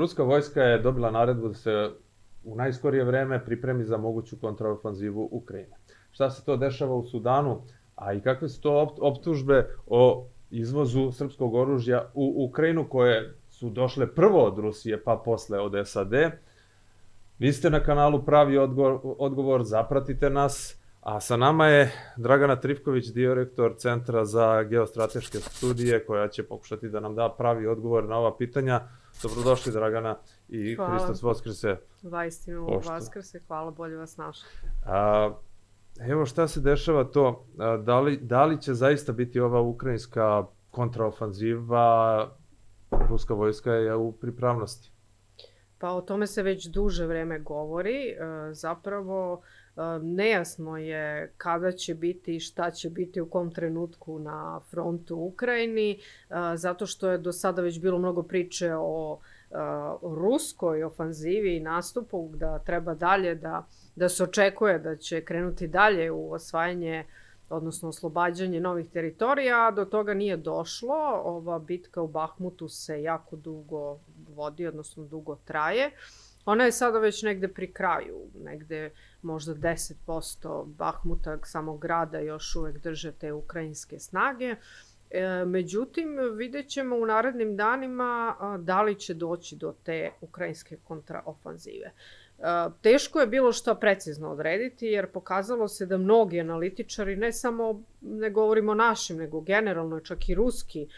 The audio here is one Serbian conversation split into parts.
ruska vojska je dobila naredbu da se u najskorije vreme pripremi za moguću kontraofanzivu Ukrajine. Šta se to dešava u Sudanu, a i kakve su to optužbe o izvozu srpskog oružja u Ukrajinu koje su došle prvo od Rusije pa posle od SAD. Vi ste na kanalu Pravi odgovor, odgovor zapratite nas, a sa nama je Dragana Trifković, direktor Centra za geostrateške studije, koja će pokušati da nam da pravi odgovor na ova pitanja. Dobrodošli Dragana i hvala. Hristos Voskrese. Vaistinu Vaskrse, hvala, bolje vas našli. A, evo šta se dešava to, a, da li, da li će zaista biti ova ukrajinska kontraofanziva, ruska vojska je u pripravnosti? Pa o tome se već duže vreme govori. E, zapravo e, nejasno je kada će biti i šta će biti u kom trenutku na frontu u Ukrajini, e, zato što je do sada već bilo mnogo priče o ruskoj ofanzivi i nastupu, da treba dalje da, da se očekuje da će krenuti dalje u osvajanje odnosno oslobađanje novih teritorija, a do toga nije došlo. Ova bitka u Bahmutu se jako dugo vodi, odnosno dugo traje. Ona je sada već negde pri kraju, negde možda 10% Bahmuta, samog grada, još uvek drže te ukrajinske snage. E, međutim, vidjet ćemo u narednim danima a, da li će doći do te ukrajinske kontraofanzive. Teško je bilo šta precizno odrediti, jer pokazalo se da mnogi analitičari, ne samo, ne govorimo našim, nego generalno, čak i ruski,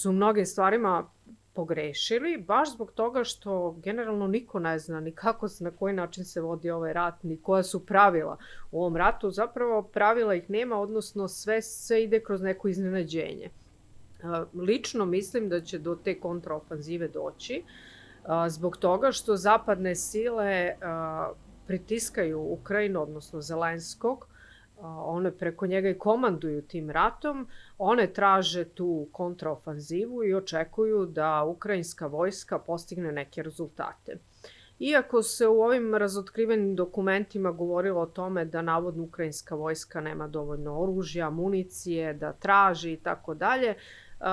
su mnogim stvarima pogrešili, baš zbog toga što generalno niko ne zna ni kako se, na koji način se vodi ovaj rat, ni koja su pravila u ovom ratu. Zapravo pravila ih nema, odnosno sve se ide kroz neko iznenađenje. Lično mislim da će do te kontraofanzive doći. Zbog toga što zapadne sile pritiskaju Ukrajinu, odnosno Zelenskog, one preko njega i komanduju tim ratom, one traže tu kontraofanzivu i očekuju da ukrajinska vojska postigne neke rezultate. Iako se u ovim razotkrivenim dokumentima govorilo o tome da navodno ukrajinska vojska nema dovoljno oružja, municije, da traži i tako dalje,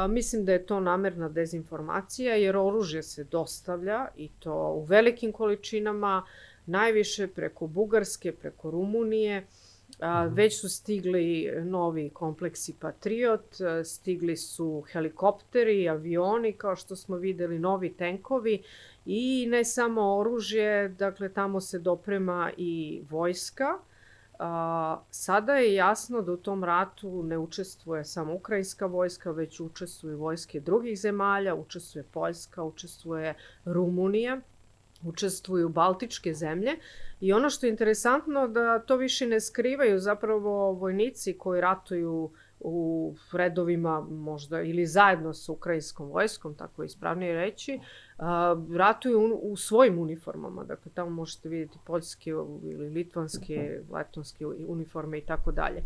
mislim da je to namerna dezinformacija jer oružje se dostavlja i to u velikim količinama, najviše preko Bugarske, preko Rumunije. A, mhm. već su stigli novi kompleksi Patriot, stigli su helikopteri, avioni, kao što smo videli, novi tenkovi i ne samo oružje, dakle tamo se doprema i vojska. A, sada je jasno da u tom ratu ne učestvuje samo ukrajinska vojska, već učestvuju vojske drugih zemalja, učestvuje Poljska, učestvuje Rumunija, učestvuju Baltičke zemlje i ono što je interesantno da to više ne skrivaju zapravo vojnici koji ratuju u redovima možda ili zajedno sa ukrajinskom vojskom, tako je ispravnije reći, ratuju u, u svojim uniformama. Dakle, tamo možete vidjeti poljske ili litvanske, letonske uniforme i tako dalje.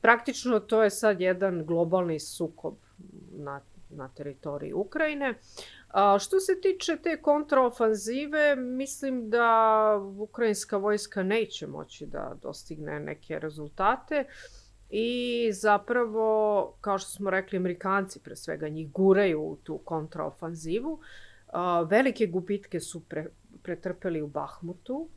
Praktično to je sad jedan globalni sukob na, na teritoriji Ukrajine. A, što se tiče te kontraofanzive, mislim da ukrajinska vojska neće moći da dostigne neke rezultate. I zapravo, kao što smo rekli, Amerikanci pre svega njih guraju u tu kontraofanzivu. Velike gubitke su pre, pretrpeli u Bahmutu.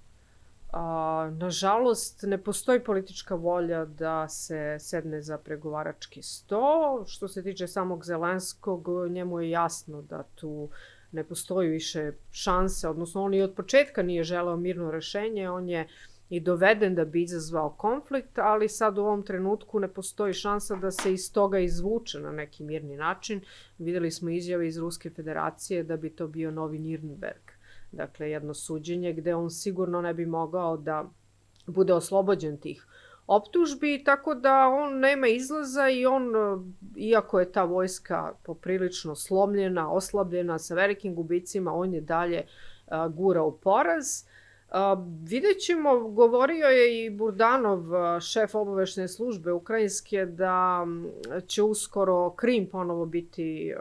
Uh, nažalost, ne postoji politička volja da se sedne za pregovarački sto. Što se tiče samog Zelenskog, njemu je jasno da tu ne postoji više šanse, odnosno on i od početka nije želeo mirno rešenje, on je i doveden da bi izazvao konflikt, ali sad u ovom trenutku ne postoji šansa da se iz toga izvuče na neki mirni način. Videli smo izjave iz Ruske federacije da bi to bio novi Nirnberg. Dakle, jedno suđenje gde on sigurno ne bi mogao da bude oslobođen tih optužbi, tako da on nema izlaza i on, iako je ta vojska poprilično slomljena, oslabljena, sa velikim gubicima, on je dalje gura u poraz. Uh, vidjet ćemo, govorio je i Burdanov, šef obaveštene službe ukrajinske, da će uskoro Krim ponovo biti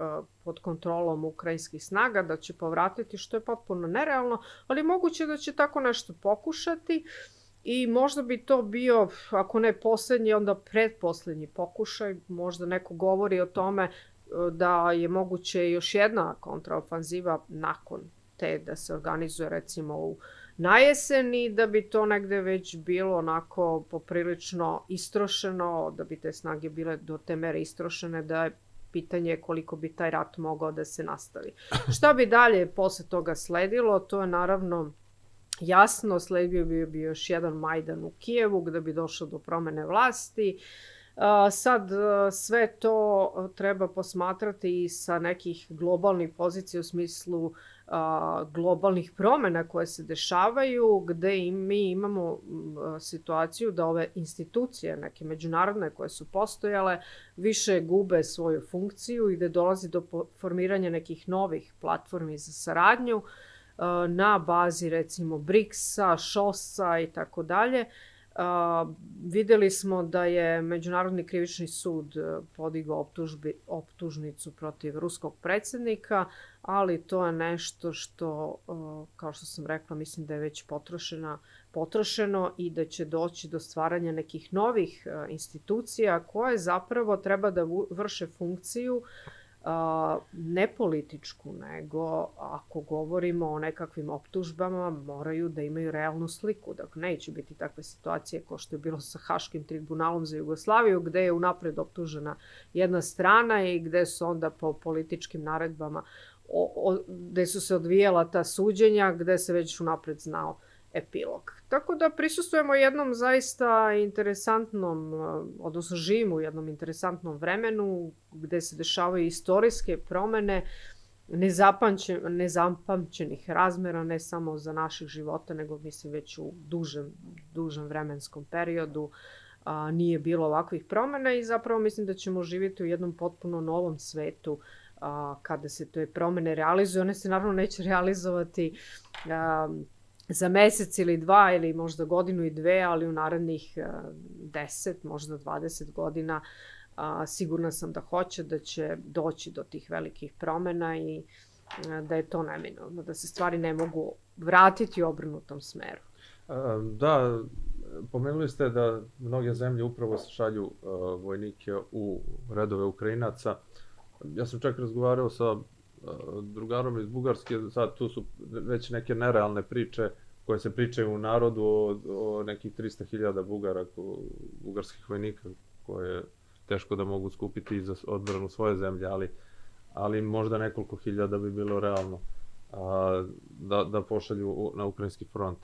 pod kontrolom ukrajinskih snaga, da će povratiti, što je potpuno nerealno, ali moguće da će tako nešto pokušati i možda bi to bio, ako ne poslednji, onda predposlednji pokušaj, možda neko govori o tome da je moguće još jedna kontraofanziva nakon te da se organizuje recimo u na jesen i da bi to negde već bilo onako poprilično istrošeno, da bi te snage bile do te mere istrošene da je pitanje koliko bi taj rat mogao da se nastavi. Šta bi dalje posle toga sledilo, to je naravno jasno, sledio bi, bi još jedan Majdan u Kijevu gde bi došlo do promene vlasti. Sad sve to treba posmatrati i sa nekih globalnih pozicija u smislu globalnih promena koje se dešavaju, gde i mi imamo situaciju da ove institucije, neke međunarodne koje su postojale, više gube svoju funkciju i da dolazi do formiranja nekih novih platformi za saradnju na bazi recimo BRICS-a, ŠOS-a i tako dalje. Videli smo da je Međunarodni krivični sud e, podigao optužbi, optužnicu protiv ruskog predsednika, ali to je nešto što, e, kao što sam rekla, mislim da je već potrošena, potrošeno i da će doći do stvaranja nekih novih e, institucija koje zapravo treba da vrše funkciju uh, a, ne političku, nego ako govorimo o nekakvim optužbama, moraju da imaju realnu sliku. Dakle, neće biti takve situacije kao što je bilo sa Haškim tribunalom za Jugoslaviju, gde je unapred optužena jedna strana i gde su onda po političkim naredbama o, o, gde su se odvijela ta suđenja, gde se već unapred znao epilog. Tako da prisustujemo jednom zaista interesantnom, odnosno živimo u jednom interesantnom vremenu gde se dešavaju istorijske promene nezapamćenih razmera, ne samo za naših života, nego mislim već u dužem, dužem vremenskom periodu a, nije bilo ovakvih promena i zapravo mislim da ćemo živjeti u jednom potpuno novom svetu a, kada se te promene realizuju. One se naravno neće realizovati a, za mesec ili dva ili možda godinu i dve, ali u narednih 10, možda 20 godina a, sigurna sam da hoće da će doći do tih velikih promena i a, da je to neminovno, da se stvari ne mogu vratiti u obrnutom smeru. Da, pomenuli ste da mnoge zemlje upravo šalju vojnike u redove Ukrajinaca. Ja sam čak razgovarao sa drugarom iz Bugarske, sad tu su već neke nerealne priče koje se pričaju u narodu o, o nekih 300.000 Bugara, ko, bugarskih vojnika koje teško da mogu skupiti za odbranu svoje zemlje, ali, ali možda nekoliko hiljada bi bilo realno a, da, da pošalju na ukrajinski front.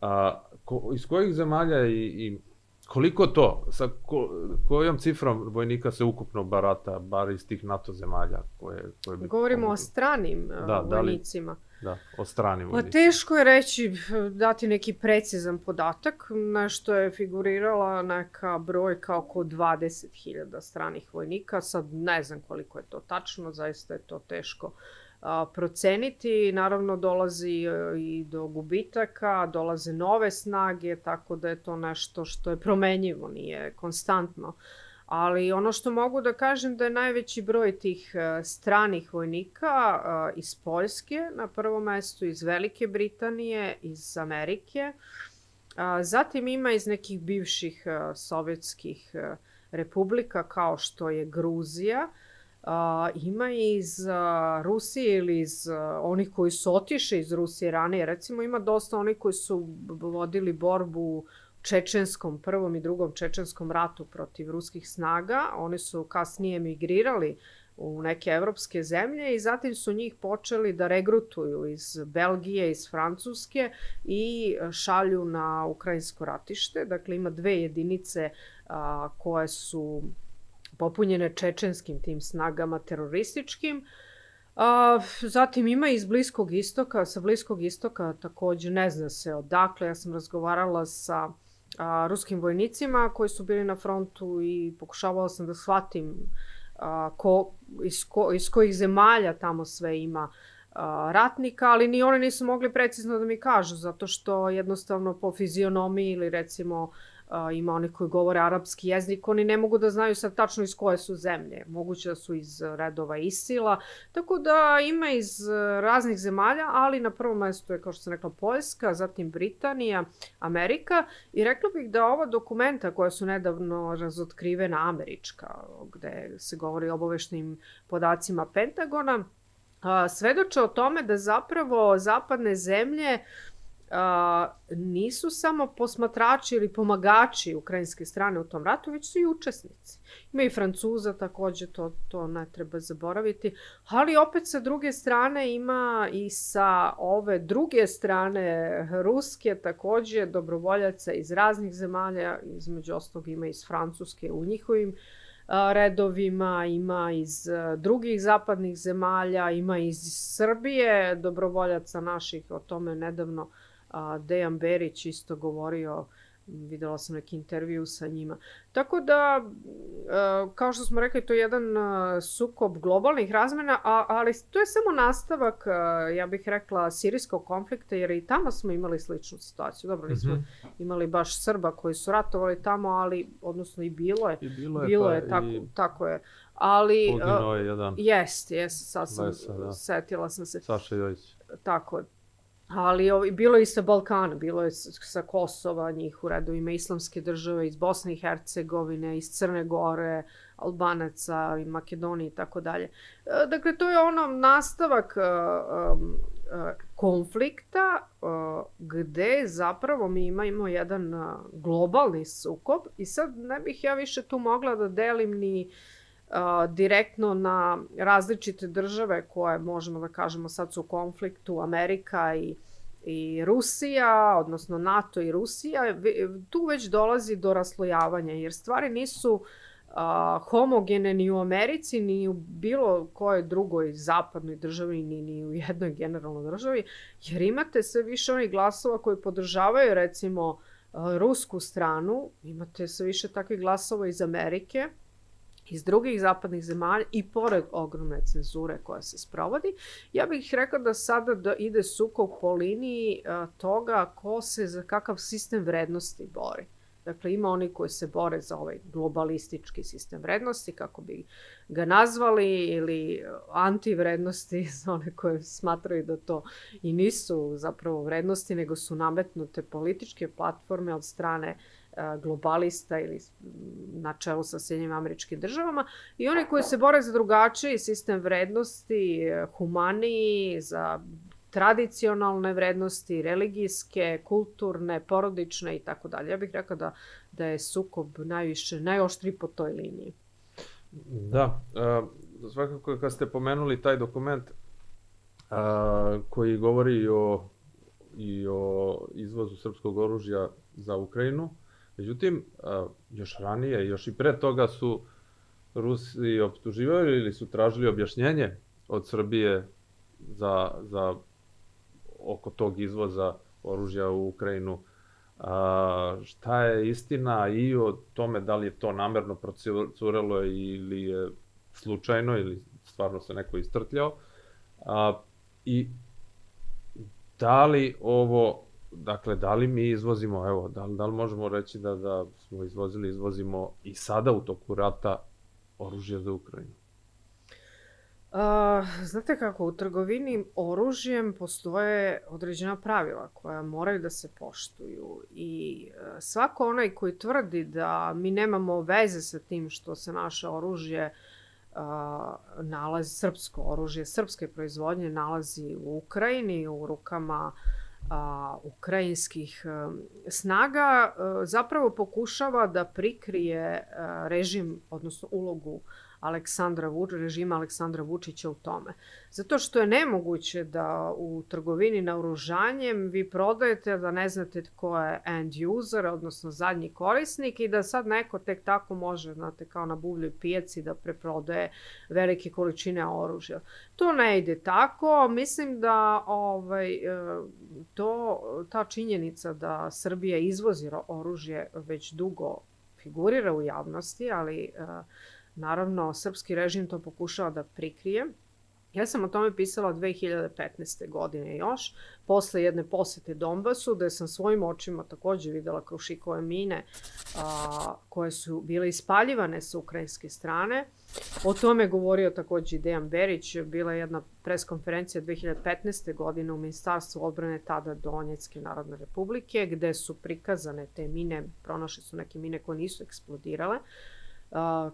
A, ko, iz kojih zemalja i, i Koliko to? Sa ko, kojom cifrom vojnika se ukupno barata, bar iz tih NATO zemalja? Koje, koje bi Govorimo o stranim da, vojnicima. Da, li, da, o stranim pa vojnicima. Pa teško je reći, dati neki precizan podatak. Nešto je figurirala neka brojka oko 20.000 stranih vojnika. Sad ne znam koliko je to tačno, zaista je to teško a, proceniti. Naravno dolazi e, i do gubitaka, dolaze nove snage, tako da je to nešto što je promenjivo, nije konstantno. Ali ono što mogu da kažem da je najveći broj tih e, stranih vojnika e, iz Poljske, na prvom mestu iz Velike Britanije, iz Amerike, zatim ima iz nekih bivših sovjetskih republika kao što je Gruzija, ima iz Rusije ili iz onih koji su otiše iz Rusije ranije. Recimo ima dosta onih koji su vodili borbu Čečenskom, prvom i drugom Čečenskom ratu protiv ruskih snaga. Oni su kasnije migrirali u neke evropske zemlje i zatim su njih počeli da regrutuju iz Belgije, iz Francuske i šalju na ukrajinsko ratište. Dakle, ima dve jedinice a, koje su popunjene čečenskim tim snagama terorističkim. A, zatim ima iz Bliskog istoka, sa Bliskog istoka takođe ne zna se odakle. Ja sam razgovarala sa a, ruskim vojnicima koji su bili na frontu i pokušavala sam da shvatim a, ko, iz, ko, iz kojih zemalja tamo sve ima a, ratnika, ali ni oni nisu mogli precizno da mi kažu, zato što jednostavno po fizionomiji ili recimo a, ima oni koji govore arapski jezik, oni ne mogu da znaju sad tačno iz koje su zemlje. Moguće da su iz redova Isila. Tako da ima iz raznih zemalja, ali na prvom mestu je, kao što sam rekla, Poljska, zatim Britanija, Amerika. I rekla bih da ova dokumenta koja su nedavno razotkrivena američka, gde se govori o obavešnim podacima Pentagona, svedoče o tome da zapravo zapadne zemlje a, nisu samo posmatrači ili pomagači ukrajinske strane u tom ratu, već su i učesnici. Ima i Francuza takođe, to, to ne treba zaboraviti, ali opet sa druge strane ima i sa ove druge strane Ruske takođe dobrovoljaca iz raznih zemalja, između ostalog ima iz Francuske u njihovim redovima, ima iz drugih zapadnih zemalja, ima iz Srbije dobrovoljaca naših, o tome nedavno uh, a, Dejan Berić isto govorio, videla sam neki intervju sa njima. Tako da, kao što smo rekli, to je jedan sukob globalnih razmena, ali to je samo nastavak, ja bih rekla, sirijskog konflikta, jer i tamo smo imali sličnu situaciju. Dobro, nismo mm -hmm. imali baš Srba koji su ratovali tamo, ali, odnosno i bilo je. I bilo je, bilo pa, je tako, i... tako je. Ali... Poginuo je jedan. Jest, jest, sad sam, Lesa, da. setila sam se. Saša Jojić. Tako, Ali ovi, bilo je i sa Balkana, bilo je sa Kosova, njih u redovima islamske države, iz Bosne i Hercegovine, iz Crne Gore, Albanaca i Makedonije i tako dalje. E, dakle, to je ono nastavak uh, um, konflikta gde zapravo mi imamo jedan globalni sukob i sad ne bih ja više tu mogla da delim ni direktno na različite države koje možemo da kažemo sad su u konfliktu, Amerika i i Rusija, odnosno NATO i Rusija, tu već dolazi do raslojavanja, jer stvari nisu a, homogene ni u Americi, ni u bilo kojoj drugoj zapadnoj državi, ni, ni u jednoj generalnoj državi, jer imate sve više onih glasova koji podržavaju, recimo, a, rusku stranu, imate sve više takvih glasova iz Amerike, iz drugih zapadnih zemalja i pored ogromne cenzure koja se sprovodi, ja bih rekla da sada da ide sukob po liniji toga ko se za kakav sistem vrednosti bori. Dakle, ima oni koji se bore za ovaj globalistički sistem vrednosti, kako bi ga nazvali, ili antivrednosti za one koje smatraju da to i nisu zapravo vrednosti, nego su nametnute političke platforme od strane uh, globalista ili na čelu sa Sjednjim američkim državama i oni koji se bore za drugačiji sistem vrednosti, humaniji, za tradicionalne vrednosti, religijske, kulturne, porodične i tako dalje. Ja bih rekla da, da je sukob najviše, najoštri po toj liniji. Da, uh, svakako kad ste pomenuli taj dokument uh, koji govori i o, i o izvozu srpskog oružja za Ukrajinu, Međutim, još ranije, još i pre toga su Rusi optuživali ili su tražili objašnjenje od Srbije za, za oko tog izvoza oružja u Ukrajinu. A, šta je istina i o tome da li je to namerno procurelo ili je slučajno ili stvarno se neko istrtljao. A, I da li ovo dakle, da li mi izvozimo, evo, da li, da li možemo reći da, da smo izvozili, izvozimo i sada u toku rata oružje za Ukrajinu? Uh, znate kako, u trgovini oružjem postoje određena pravila koja moraju da se poštuju i uh, svako onaj koji tvrdi da mi nemamo veze sa tim što se naše oružje uh, nalazi, srpsko oružje, srpske proizvodnje nalazi u Ukrajini, u rukama uh, a, ukrajinskih a, snaga a, zapravo pokušava da prikrije a, režim, odnosno ulogu Aleksandra Vuč, režima Aleksandra Vučića u tome. Zato što je nemoguće da u trgovini naoružanjem vi prodajete da ne znate ko je end user, odnosno zadnji korisnik i da sad neko tek tako može, znate, kao na buvljoj pijaci da preprodaje velike količine oružja. To ne ide tako. Mislim da ovaj, e, to, ta činjenica da Srbija izvozi oružje već dugo figurira u javnosti, ali uh, Naravno, srpski režim to pokušava da prikrije Ja sam o tome pisala 2015. godine još, posle jedne posete Donbasu, gde sam svojim očima takođe videla krušikove mine a, koje su bile ispaljivane sa ukrajinske strane. O tome govorio takođe i Dejan Berić. Bila je jedna preskonferencija 2015. godine u Ministarstvu odbrane tada Donjecke Narodne republike, gde su prikazane te mine, pronašle su neke mine koje nisu eksplodirale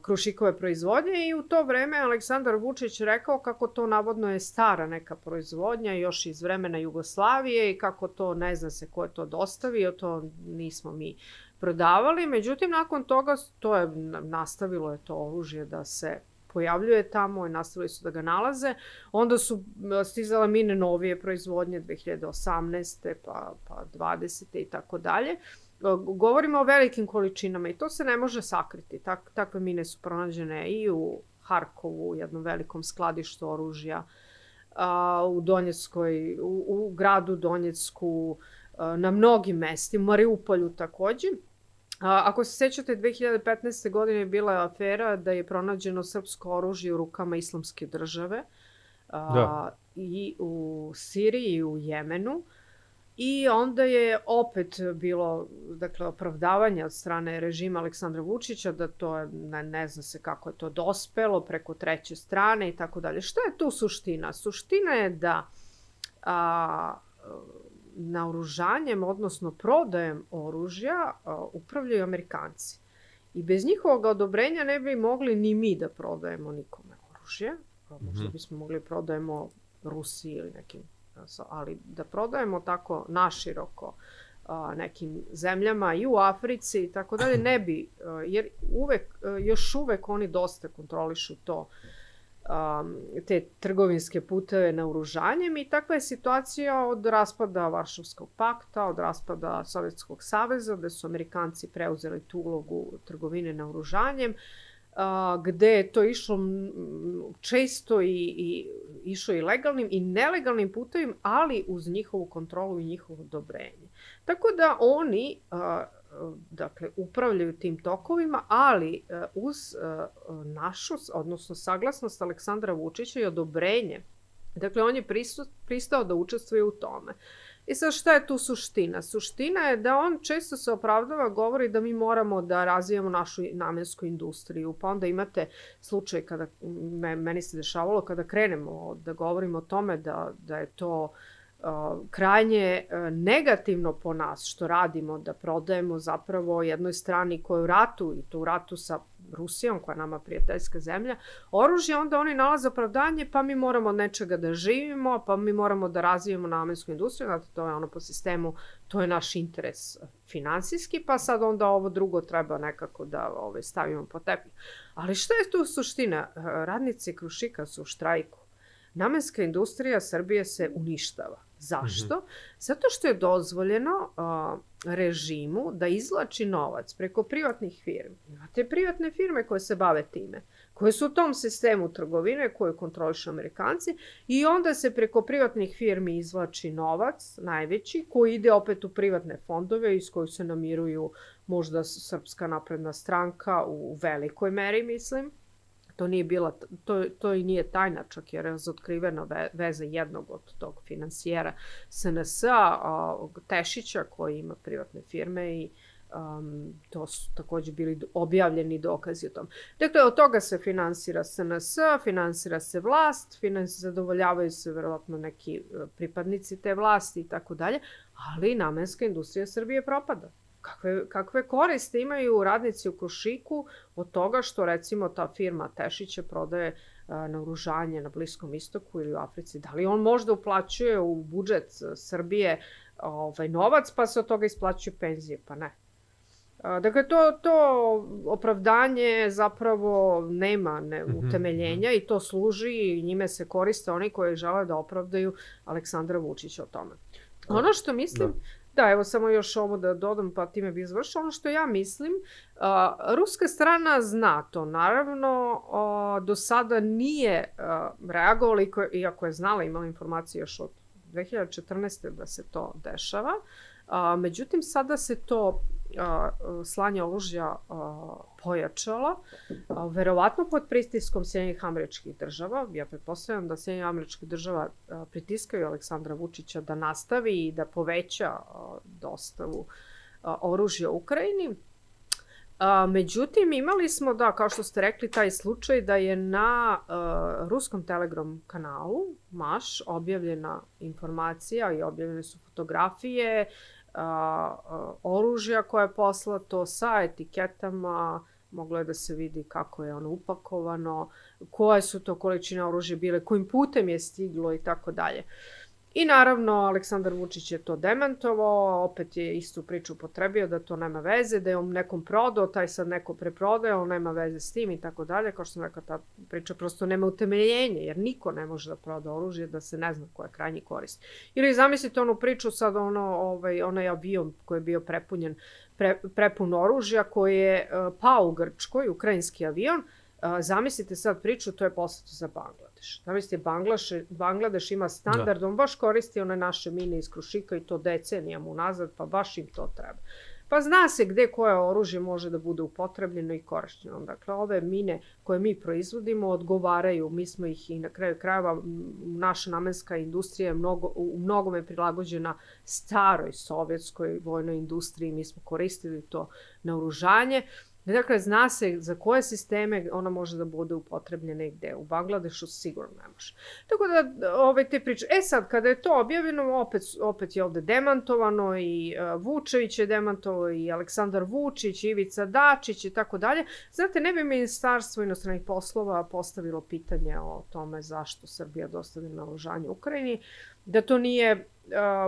krušikove proizvodnje i u to vreme Aleksandar Vučić rekao kako to navodno je stara neka proizvodnja još iz vremena Jugoslavije i kako to ne zna se ko je to dostavio, to nismo mi prodavali. Međutim, nakon toga to je nastavilo je to oružje da se pojavljuje tamo i nastavili su da ga nalaze. Onda su stizala mine novije proizvodnje 2018. pa, pa 20. i tako dalje. Govorimo o velikim količinama i to se ne može sakriti. Tak, takve mine su pronađene i u Harkovu, u jednom velikom skladištu oružja, a, u Donjeckoj, u, u gradu Donjecku, a, na mnogim mestima, u Mariupolju takođe. A, ako se sećate, 2015. godine je bila afera da je pronađeno srpsko oružje u rukama islamske države a, da. i u Siriji i u Jemenu. I onda je opet bilo dakle, opravdavanje od strane režima Aleksandra Vučića da to je, ne, ne zna se kako je to dospelo preko treće strane i tako dalje. Šta je tu suština? Suština je da a, naoružanjem, odnosno prodajem oružja a, upravljaju Amerikanci. I bez njihovog odobrenja ne bi mogli ni mi da prodajemo nikome oružje. Možda mhm. bismo mogli da prodajemo Rusiji ili nekim ali da prodajemo tako naširoko a, nekim zemljama i u Africi i tako dalje ne bi, a, jer uvek, a, još uvek oni dosta kontrolišu to te trgovinske puteve na uružanjem i takva je situacija od raspada Varšavskog pakta, od raspada Sovjetskog saveza, gde su Amerikanci preuzeli tu ulogu trgovine na uružanjem. Uh, a, gde je to išlo često i, i išlo i legalnim i nelegalnim putevim, ali uz njihovu kontrolu i njihovo odobrenje. Tako da oni a, dakle, upravljaju tim tokovima, ali uz našu, odnosno saglasnost Aleksandra Vučića i odobrenje. Dakle, on je pristao da učestvuje u tome. I sad šta je tu suština? Suština je da on često se opravdava, govori da mi moramo da razvijamo našu namensku industriju. Pa onda imate slučaj kada, meni se dešavalo, kada krenemo da govorimo o tome da, da je to krajnje negativno po nas što radimo, da prodajemo zapravo jednoj strani koja je u ratu i to u ratu sa Rusijom, koja je nama prijateljska zemlja, oružje, onda oni nalaze opravdanje, pa mi moramo od nečega da živimo, pa mi moramo da razvijemo namensku industriju, znate, to je ono po sistemu, to je naš interes finansijski, pa sad onda ovo drugo treba nekako da ove, ovaj, stavimo po tepih. Ali šta je tu suština? Radnici Krušika su u štrajku. Namenska industrija Srbije se uništava. Zašto? Mm -hmm. Zato što je dozvoljeno uh, režimu da izlači novac preko privatnih firmi. Imate privatne firme koje se bave time, koje su u tom sistemu trgovine koju kontrolišu Amerikanci i onda se preko privatnih firmi izvlači novac, najveći, koji ide opet u privatne fondove iz kojih se namiruju možda Srpska napredna stranka u velikoj meri, mislim To nije bila, to, to i nije tajna, čak je razotkrivena ve, veza jednog od tog finansijera SNS-a, Tešića, koji ima privatne firme i um, to su takođe bili objavljeni dokazi o tom. Dakle, od toga se finansira SNS, finansira se vlast, finans, zadovoljavaju se verovatno neki e, pripadnici te vlasti i tako dalje, ali namenska industrija Srbije propada. Kakve, kakve koriste imaju radnici u Krušiku od toga što recimo ta firma Tešića prodaje a, naoružanje na Bliskom istoku ili u Africi? Da li on možda uplaćuje u budžet Srbije ovaj, novac pa se od toga isplaćuju penzije? Pa ne. A, dakle, to, to opravdanje zapravo nema ne, mhm, utemeljenja -hmm. i to služi i njime se koriste oni koji žele da opravdaju Aleksandra Vučića o tome. Ono što mislim, da Da, evo samo još ovo da dodam, pa time bi izvršila. Ono što ja mislim, a, ruska strana zna to. Naravno, a, do sada nije a, reagovala, iako je znala, imala informacije još od 2014. da se to dešava. A, međutim, sada se to slanje oružja pojačala, verovatno pod pristiskom Sjedinjenih američkih država. Ja pretpostavljam da Sjedinjenih američkih država pritiskaju Aleksandra Vučića da nastavi i da poveća dostavu oružja Ukrajini. A, međutim, imali smo, da, kao što ste rekli, taj slučaj da je na ruskom telegram kanalu MAŠ objavljena informacija i objavljene su fotografije uh, uh, oružja koje je poslato sa etiketama, moglo je da se vidi kako je ono upakovano, koje su to količine oružja bile, kojim putem je stiglo i tako dalje. I naravno, Aleksandar Vučić je to demantovao, opet je istu priču potrebio da to nema veze, da je on nekom prodao, taj sad neko preprodaje, on nema veze s tim i tako dalje. Kao što sam rekla, ta priča prosto nema utemeljenje, jer niko ne može da proda oružje da se ne zna ko je krajnji korist. Ili zamislite onu priču sad, ono, ovaj, onaj avion koji je bio prepunjen, pre, prepun oružja, koji je uh, pao u Grčkoj, ukrajinski avion, zamislite sad priču, to je poslato za Bangladeš. Zamislite, Banglaš, Bangladeš ima standard, da. on baš koristi one naše mine iz Krušika i to decenijama unazad, pa baš im to treba. Pa zna se gde koje oružje može da bude upotrebljeno i korišćeno. Dakle, ove mine koje mi proizvodimo odgovaraju, mi smo ih i na kraju krajeva, naša namenska industrija je mnogo, u mnogome prilagođena staroj sovjetskoj vojnoj industriji, mi smo koristili to na oružanje. Dakle, zna se za koje sisteme ona može da bude upotrebljena i gde. U Bangladešu sigurno ne može. Tako da, ove te priče. E sad, kada je to objavljeno, opet, opet je ovde demantovano i uh, Vučević je demantovao i Aleksandar Vučić, Ivica Dačić i tako dalje. Znate, ne bi Ministarstvo inostranih poslova postavilo pitanje o tome zašto Srbija dostavlja naoružanje Ukrajini, da to nije uh,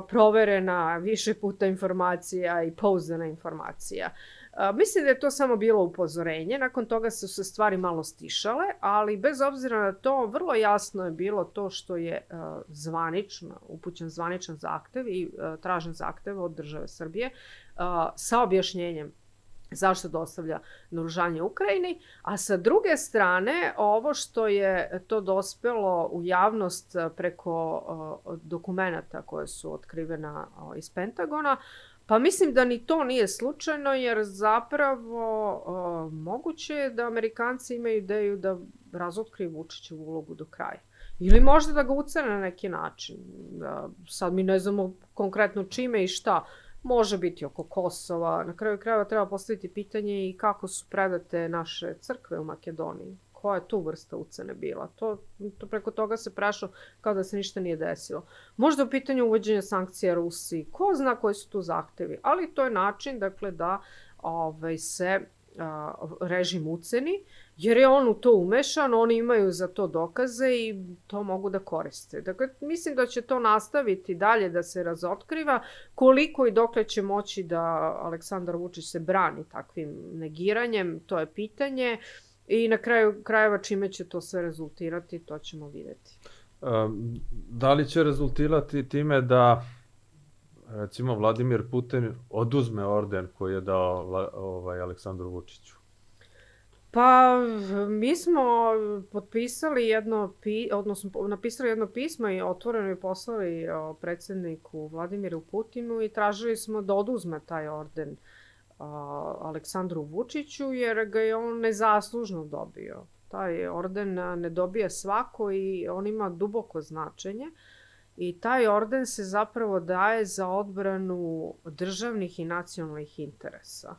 proverena više puta informacija i pouzdana informacija. Uh, mislim da je to samo bilo upozorenje, nakon toga su se stvari malo stišale, ali bez obzira na to, vrlo jasno je bilo to što je uh, zvanično, upućen zvaničan zahtev i uh, tražen zahtev od države Srbije uh, sa objašnjenjem zašto dostavlja naružanje Ukrajini, a sa druge strane ovo što je to dospelo u javnost preko uh, dokumenta koje su otkrivena uh, iz Pentagona, Pa mislim da ni to nije slučajno, jer zapravo uh, moguće je da Amerikanci imaju ideju da razotkriju Vučićevu ulogu do kraja. Ili možda da ga ucene na neki način. Da, sad mi ne znamo konkretno čime i šta. Može biti oko Kosova. Na kraju krajeva treba postaviti pitanje i kako su predate naše crkve u Makedoniji koja je tu vrsta ucene bila. To, to preko toga se prešao kao da se ništa nije desilo. Možda u pitanju uvođenja sankcija Rusiji, ko zna koji su tu zahtevi, ali to je način dakle, da ovaj, se a, režim uceni, jer je on u to umešan, oni imaju za to dokaze i to mogu da koriste. Dakle, mislim da će to nastaviti dalje da se razotkriva, koliko i dokle će moći da Aleksandar Vučić se brani takvim negiranjem, to je pitanje. I na kraju krajeva čime će to sve rezultirati, to ćemo videti. Da li će rezultirati time da recimo Vladimir Putin oduzme orden koji je dao ovaj Aleksandru Vučiću? Pa, mi smo potpisali jedno, pi, odnosno napisali jedno pismo i otvoreno i poslali predsedniku Vladimiru Putinu i tražili smo da oduzme taj orden uh, Aleksandru Vučiću jer ga je on nezaslužno dobio. Taj orden ne dobija svako i on ima duboko značenje. I taj orden se zapravo daje za odbranu državnih i nacionalnih interesa.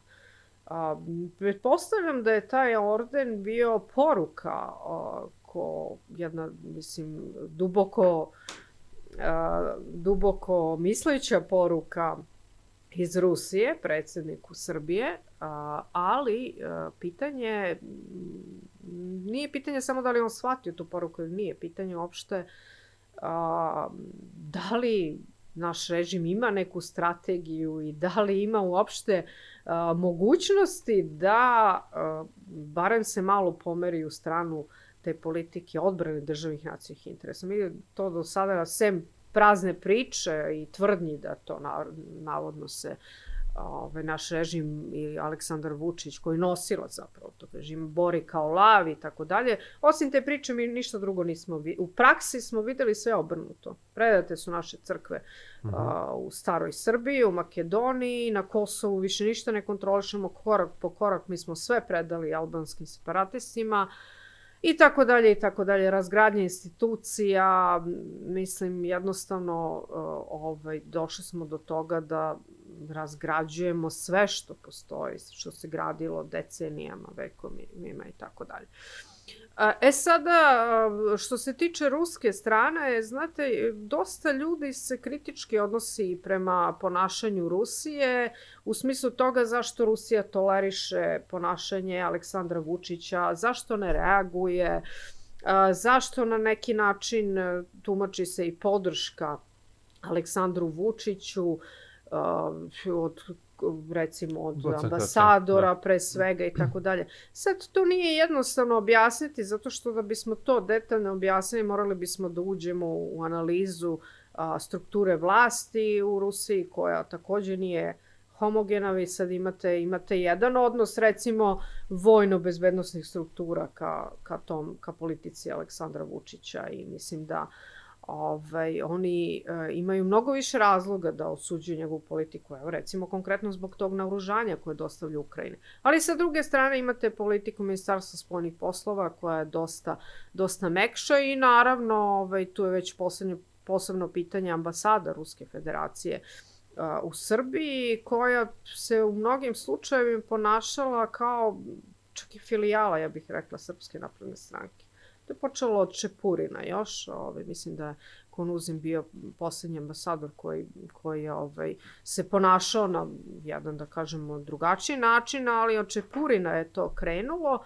A, pretpostavljam da je taj orden bio poruka a, ko jedna, mislim, duboko, a, duboko misleća poruka iz Rusije, predsedniku Srbije, ali pitanje, nije pitanje samo da li on shvatio tu poruku ili nije, pitanje uopšte da li naš režim ima neku strategiju i da li ima uopšte mogućnosti da barem se malo pomeri u stranu te politike odbrane državnih nacionalnih interesa. Mi to do sada, sem prazne priče i tvrdnji da to navodno se ovaj, naš režim i Aleksandar Vučić koji nosila zapravo tog režima bori kao lav i tako dalje. Osim te priče mi ništa drugo nismo videli. U praksi smo videli sve obrnuto. Predate su naše crkve uh -huh. a, u staroj Srbiji, u Makedoniji, na Kosovu više ništa ne kontrolišemo korak po korak. Mi smo sve predali albanskim separatistima i tako dalje i tako dalje razgradnje institucija mislim jednostavno ovaj došli smo do toga da razgrađujemo sve što postoji, što se gradilo decenijama, vekovima i tako dalje. E sada, što se tiče ruske strane, znate, dosta ljudi se kritički odnosi prema ponašanju Rusije u smislu toga zašto Rusija toleriše ponašanje Aleksandra Vučića, zašto ne reaguje, zašto na neki način tumači se i podrška Aleksandru Vučiću, od recimo od ambasadora da. pre svega i tako dalje. Sad to nije jednostavno objasniti zato što da bismo to detaljno objasnili morali bismo da uđemo u analizu a, strukture vlasti u Rusiji koja takođe nije homogena, vi sad imate, imate jedan odnos recimo vojno-bezbednostnih struktura ka, ka, tom, ka politici Aleksandra Vučića i mislim da uh, ovaj, oni e, imaju mnogo više razloga da osuđuju njegovu politiku. Evo recimo konkretno zbog tog naoružanja koje dostavlja Ukrajine. Ali sa druge strane imate politiku Ministarstva spoljnih poslova koja je dosta, dosta mekša i naravno ovaj, tu je već posebno, posebno pitanje ambasada Ruske federacije uh, u Srbiji koja se u mnogim slučajevima ponašala kao čak i filijala, ja bih rekla, Srpske napredne stranke. To je počelo od Čepurina još, ovaj, mislim da je Konuzin bio poslednji ambasador koji, koji je ovaj, se ponašao na jedan, da kažemo, drugačiji način, ali od Čepurina je to krenulo,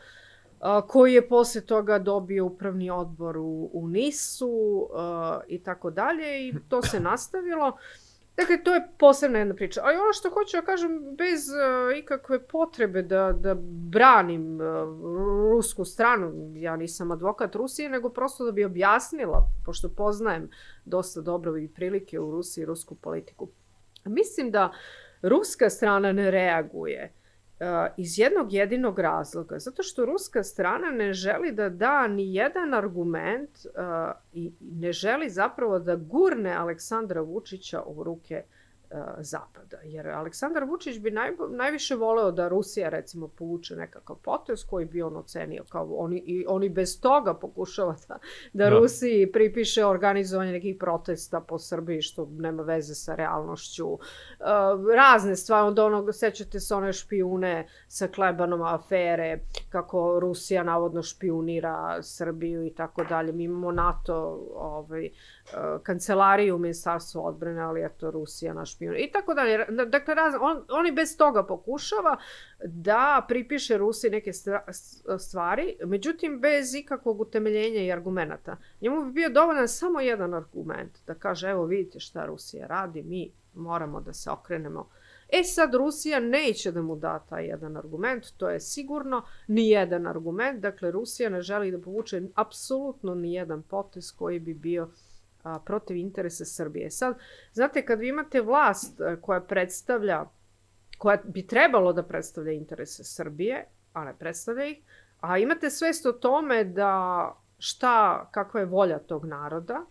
a, koji je posle toga dobio upravni odbor u, u Nisu a, i tako dalje i to se nastavilo. Dakle, to je posebna jedna priča. Ali ono što hoću da kažem, bez uh, ikakve potrebe da, da branim uh, rusku stranu, ja nisam advokat Rusije, nego prosto da bi objasnila, pošto poznajem dosta dobro i prilike u Rusiji rusku politiku. Mislim da ruska strana ne reaguje iz jednog jedinog razloga. Zato što ruska strana ne želi da da ni jedan argument i ne želi zapravo da gurne Aleksandra Vučića u ruke uh, E, zapada. Jer Aleksandar Vučić bi naj, najviše voleo da Rusija recimo povuče nekakav potez koji bi on ocenio kao oni, i oni bez toga pokušava da, da, da. Rusiji pripiše organizovanje nekih protesta po Srbiji što nema veze sa realnošću. Uh, razne stvari, onda onog, sećate se one špijune sa Klebanom afere, kako Rusija navodno špionira Srbiju i tako dalje. Mi imamo NATO ovaj, kancelariju u Ministarstvu odbrane, ali eto Rusija naš špijun i tako dalje. Dakle, raz, on, on i bez toga pokušava da pripiše Rusi neke stvari, međutim bez ikakvog utemeljenja i argumenta. Njemu bi bio dovoljan samo jedan argument, da kaže evo vidite šta Rusija radi, mi moramo da se okrenemo E sad Rusija neće da mu da taj jedan argument, to je sigurno ni jedan argument, dakle Rusija ne želi da povuče apsolutno ni jedan potez koji bi bio uh, a, protiv interesa Srbije. Sad, znate, kad vi imate vlast e, koja predstavlja, koja bi trebalo da predstavlja interese Srbije, a ne predstavlja ih, a imate svest o tome da šta, kakva je volja tog naroda,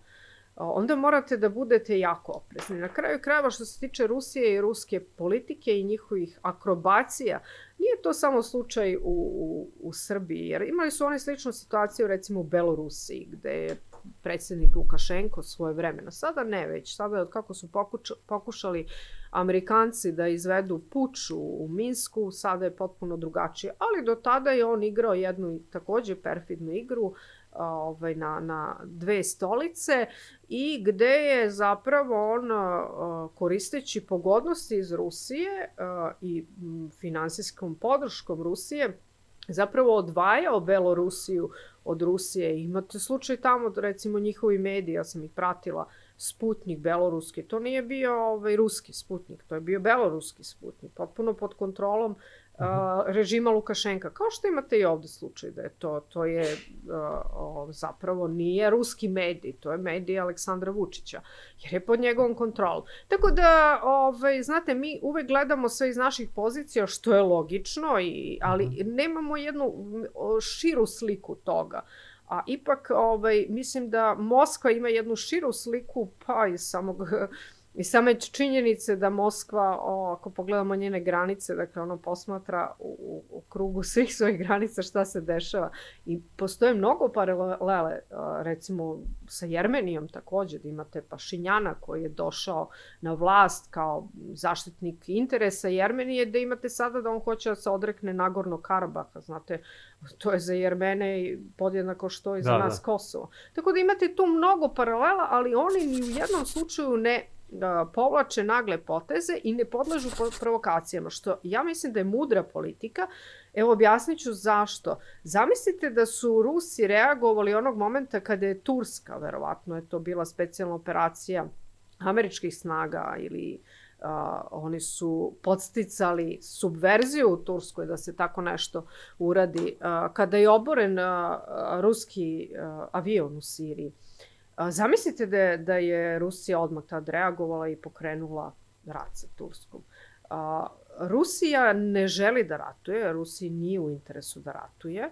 onda morate da budete jako oprezni. Na kraju krajeva što se tiče Rusije i ruske politike i njihovih akrobacija, nije to samo slučaj u, u, u Srbiji, jer imali su oni sličnu situaciju recimo u Belorusiji, gde je predsednik Lukašenko svoje vremena. Sada ne već, sada od kako su pokušali Amerikanci da izvedu puč u Minsku, sada je potpuno drugačije. Ali do tada je on igrao jednu takođe perfidnu igru ovaj, na, na dve stolice i gde je zapravo on koristeći pogodnosti iz Rusije i finansijskom podrškom Rusije zapravo odvajao Belorusiju od Rusije. Imate slučaj tamo, recimo njihovi mediji, ja sam ih pratila, Sputnik beloruski, to nije bio ovaj ruski Sputnik, to je bio beloruski Sputnik, potpuno pod kontrolom a, režima Lukašenka. Kao što imate i ovde slučaj da je to, to je a, o, zapravo nije ruski medij, to je medij Aleksandra Vučića, jer je pod njegovom kontrolom. Tako da, ovaj, znate, mi uvek gledamo sve iz naših pozicija, što je logično, i, ali mhm. nemamo jednu širu sliku toga. A ipak, ovaj, mislim da Moskva ima jednu širu sliku, pa i samog I same činjenice da Moskva, o, ako pogledamo njene granice, dakle ono posmatra u, u krugu svih svojih granica šta se dešava. I postoje mnogo paralele, recimo sa Jermenijom takođe, da imate Pašinjana koji je došao na vlast kao zaštitnik interesa Jermenije, da imate sada da on hoće da se odrekne Nagorno Karabaha, znate, to je za Jermene podjednako što i za da, nas da. Kosovo. Tako da imate tu mnogo paralela, ali oni ni u jednom slučaju ne povlače nagle poteze i ne podlažu provokacijama, što ja mislim da je mudra politika. Evo objasnit ću zašto. Zamislite da su Rusi reagovali onog momenta kada je Turska, verovatno je to bila specijalna operacija američkih snaga ili Uh, oni su podsticali subverziju u Turskoj da se tako nešto uradi. Uh, kada je oboren uh, ruski uh, avion u Siriji, Zamislite da je, da je Rusija odmah tad reagovala i pokrenula rat sa Turskom. A, Rusija ne želi da ratuje, Rusiji nije u interesu da ratuje.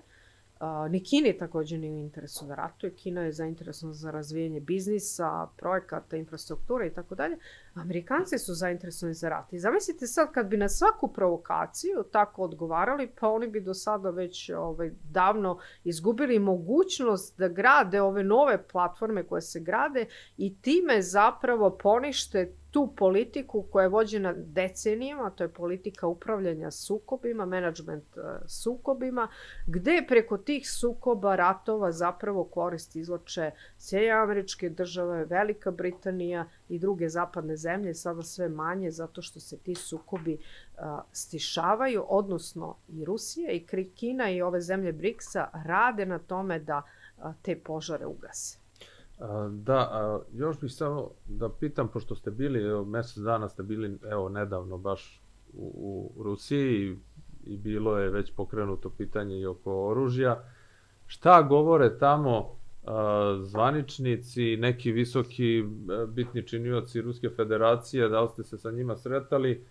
A, ni Kini takođe nije u interesu da ratuje. Kina je zainteresovana za razvijanje biznisa, projekata, infrastrukture i tako dalje. Amerikanci su zainteresovani za rat. I zamislite sad kad bi na svaku provokaciju tako odgovarali, pa oni bi do sada već ovaj, davno izgubili mogućnost da grade ove nove platforme koje se grade i time zapravo ponište tu politiku koja je vođena decenijama, to je politika upravljanja sukobima, management e, sukobima, gde preko tih sukoba, ratova zapravo korist izloče Sjedinje američke države, Velika Britanija i druge zapadne zemlje, sada sve manje zato što se ti sukobi stišavaju, odnosno i Rusija i Kina i ove zemlje BRICS-a rade na tome da te požare ugase. Da, još bih samo da pitam, pošto ste bili, evo, mesec dana ste bili, evo, nedavno baš u, u Rusiji i, i bilo je već pokrenuto pitanje i oko oružja. Šta govore tamo zvaničnici, neki visoki e, bitni činioci Ruske federacije, da li ste se sa njima sretali,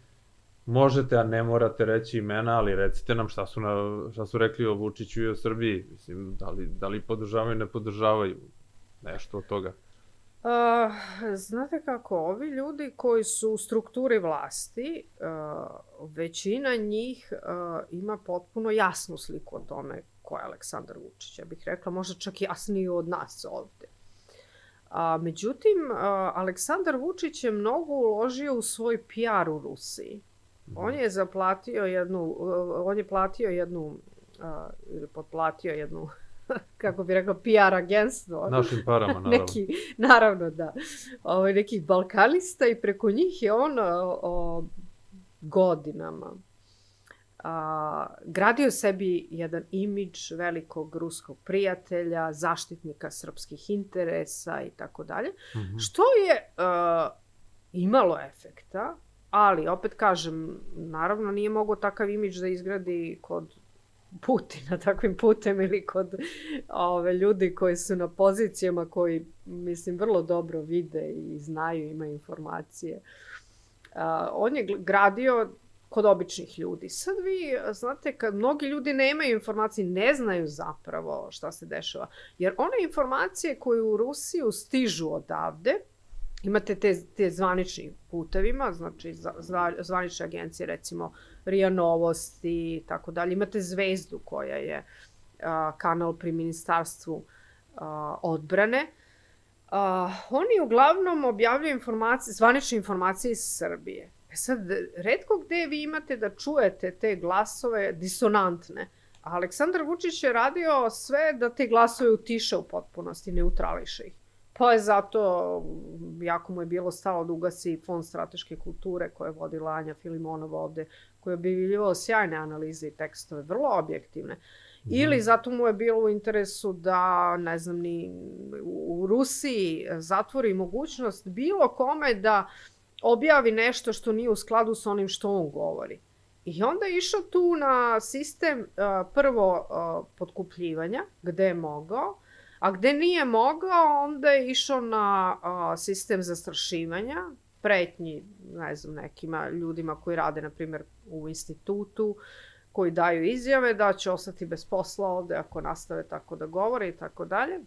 možete, a ne morate reći imena, ali recite nam šta su, na, šta su rekli o Vučiću i o Srbiji. Mislim, da li, da li podržavaju, ne podržavaju nešto od toga? Uh, znate kako, ovi ljudi koji su u strukturi vlasti, uh, većina njih uh, ima potpuno jasnu sliku o tome ko je Aleksandar Vučić. Ja bih rekla možda čak jasniji od nas ovde. A, međutim, a, Aleksandar Vučić je mnogo uložio u svoj PR u Rusiji. Mhm. On je zaplatio jednu, on je platio jednu, a, ili potplatio jednu kako bi rekao, PR agenstvo. Našim parama, naravno. Neki, naravno, da. Ovo, ovaj, nekih balkanista i preko njih je on o, godinama a, gradio sebi jedan imidž velikog ruskog prijatelja, zaštitnika srpskih interesa i tako dalje, mhm. što je a, imalo efekta, ali opet kažem, naravno nije mogo takav imidž da izgradi kod Putina takvim putem ili kod ove ljudi koji su na pozicijama koji mislim vrlo dobro vide i znaju, imaju informacije. Uh, on je gradio kod običnih ljudi. Sad vi, znate, kad mnogi ljudi nemaju informacije, ne znaju zapravo šta se dešava. Jer one informacije koje u Rusiju stižu odavde, imate te, te zvanični putevima, znači zva, zvanične agencije, recimo RIA Novosti i tako dalje. Imate Zvezdu koja je a, kanal pri ministarstvu a, odbrane. A, oni uglavnom objavljaju informacije, zvanične informacije iz Srbije. E sad, redko gde vi imate da čujete te glasove disonantne. A Aleksandar Vučić je radio sve da te glasove utiša u potpunosti, neutrališe ih. Pa je zato, jako mu je bilo stalo da ugasi fond strateške kulture koje je vodila Anja Filimonova ovde, koja je objavljivao sjajne analize i tekstove, vrlo objektivne. Mm. Ili zato mu je bilo u interesu da, ne znam, ni u Rusiji zatvori mogućnost bilo kome da uh, objavi nešto što nije u skladu sa onim što on govori. I onda je išao tu na sistem uh, prvo uh, potkupljivanja, gde je mogao, a gde nije mogao, onda je išao na uh, sistem zastrašivanja, pretnji, ne znam, nekima ljudima koji rade, na primjer, u institutu, koji daju izjave da će ostati bez posla ovde ako nastave tako da govore i tako dalje.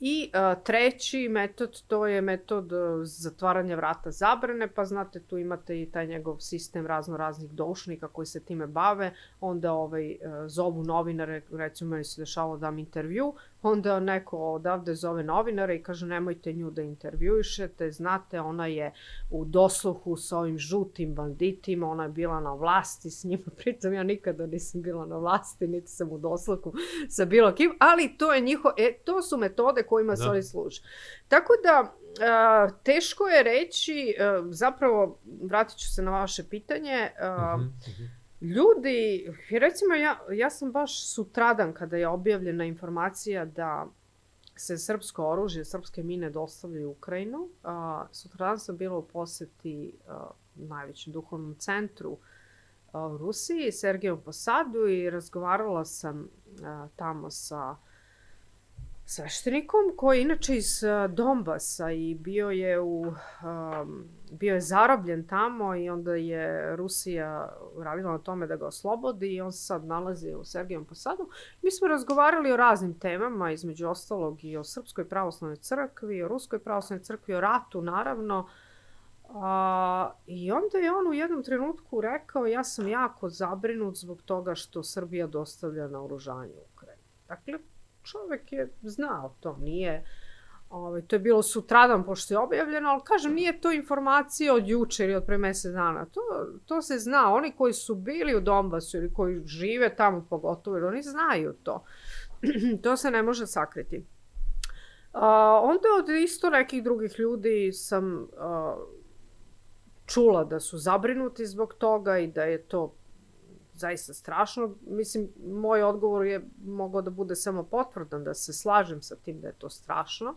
I a, treći metod, to je metod a, zatvaranja vrata zabrane, pa znate, tu imate i taj njegov sistem razno raznih doušnika koji se time bave, onda ovaj, a, zovu novinare, recimo meni se dešavalo da dam intervju, onda neko odavde zove novinara i kaže nemojte nju da intervjuišete, znate, ona je u dosluhu sa ovim žutim banditima, ona je bila na vlasti s njima, pritom ja nikada nisam bila na vlasti, niti sam u dosluhu sa bilo kim, ali to je njiho, e, to su metode kojima da. se oni služe. Tako da, a, teško je reći, a, zapravo, vratit ću se na vaše pitanje, a, uh -huh, uh -huh ljudi, recimo ja, ja sam baš sutradan kada je objavljena informacija da se srpsko oružje, srpske mine dostavljaju u Ukrajinu. A, sutradan sam bila u poseti a, najvećem duhovnom centru a, u Rusiji, Sergejom Posadu i razgovarala sam a, tamo sa sveštenikom koji je inače iz Donbasa i bio je u um, bio je zarobljen tamo i onda je Rusija radila na tome da ga oslobodi i on se sad nalazi u Sergejem Posadu. Mi smo razgovarali o raznim temama, između ostalog i o Srpskoj pravoslavnoj crkvi, o Ruskoj pravoslavnoj crkvi, o ratu naravno. A, I onda je on u jednom trenutku rekao ja sam jako zabrinut zbog toga što Srbija dostavlja na oružanje Ukrajini. Dakle, čovek je znao to, nije... Ovaj, to je bilo sutradan pošto je objavljeno, ali kažem, nije to informacija od juče ili od pre mesec dana. To, to se zna. Oni koji su bili u Donbasu ili koji žive tamo pogotovo, jer oni znaju to. to se ne može sakriti. A, onda od isto nekih drugih ljudi sam a, čula da su zabrinuti zbog toga i da je to zaista strašno. Mislim, moj odgovor je mogao da bude samo potvrdan, da se slažem sa tim da je to strašno,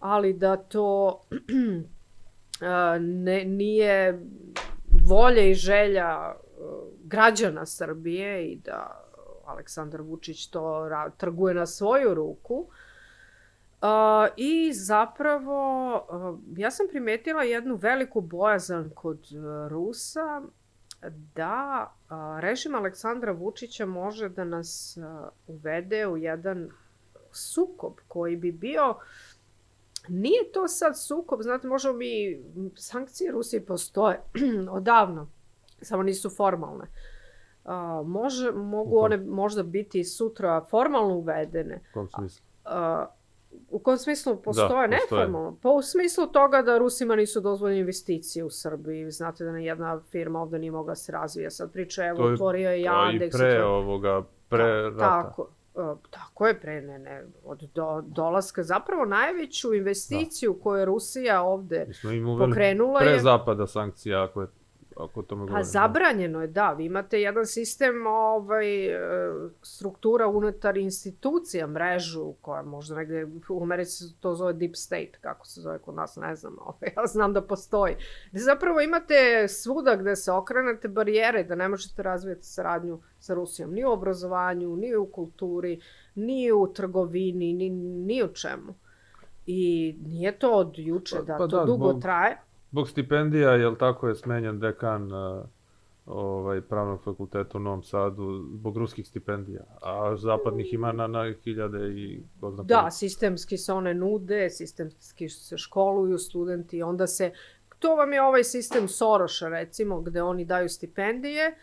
ali da to ne, nije volja i želja građana Srbije i da Aleksandar Vučić to trguje na svoju ruku. I zapravo, ja sam primetila jednu veliku bojazan kod Rusa da a, režim Aleksandra Vučića može da nas a, uvede u jedan sukob koji bi bio Nije to sad sukob, znate, možemo mi, sankcije Rusije postoje odavno, samo nisu formalne. Uh, može, mogu one možda biti sutra formalno uvedene. U kom smislu? U kom smislu postoje? Da, neformalno. Pa u smislu toga da Rusima nisu dozvoljene investicije u Srbiji. Znate da na jedna firma ovde nije mogla se razvija. Sad priča, evo, otvorio je Yandex. To i pre ovoga, pre Ta, rata. Tako, uh, tako je pre, ne, ne, od do, dolaska. Zapravo najveću investiciju da. koju je Rusija ovde pokrenula je... Pre zapada sankcija, ako je ako to me Pa zabranjeno je, da. Vi imate jedan sistem ovaj, e, struktura unutar institucija, mrežu, koja možda negde u Americi se to zove deep state, kako se zove kod nas, ne znam. Ovaj, ja znam da postoji. Gde zapravo imate svuda gde se okrenete barijere da ne možete razvijati saradnju sa Rusijom. Ni u obrazovanju, ni u kulturi, ni u trgovini, ni, ni u čemu. I nije to od juče, pa, da, pa to da, dugo zbog... traje. Zbog stipendija, jel tako je smenjen dekan uh, ovaj, pravnog fakulteta u Novom Sadu zbog ruskih stipendija, a zapadnih ima na, na hiljade i Da, sistemski se one nude, sistemski se školuju studenti, onda se, to vam je ovaj sistem Soroša recimo, gde oni daju stipendije,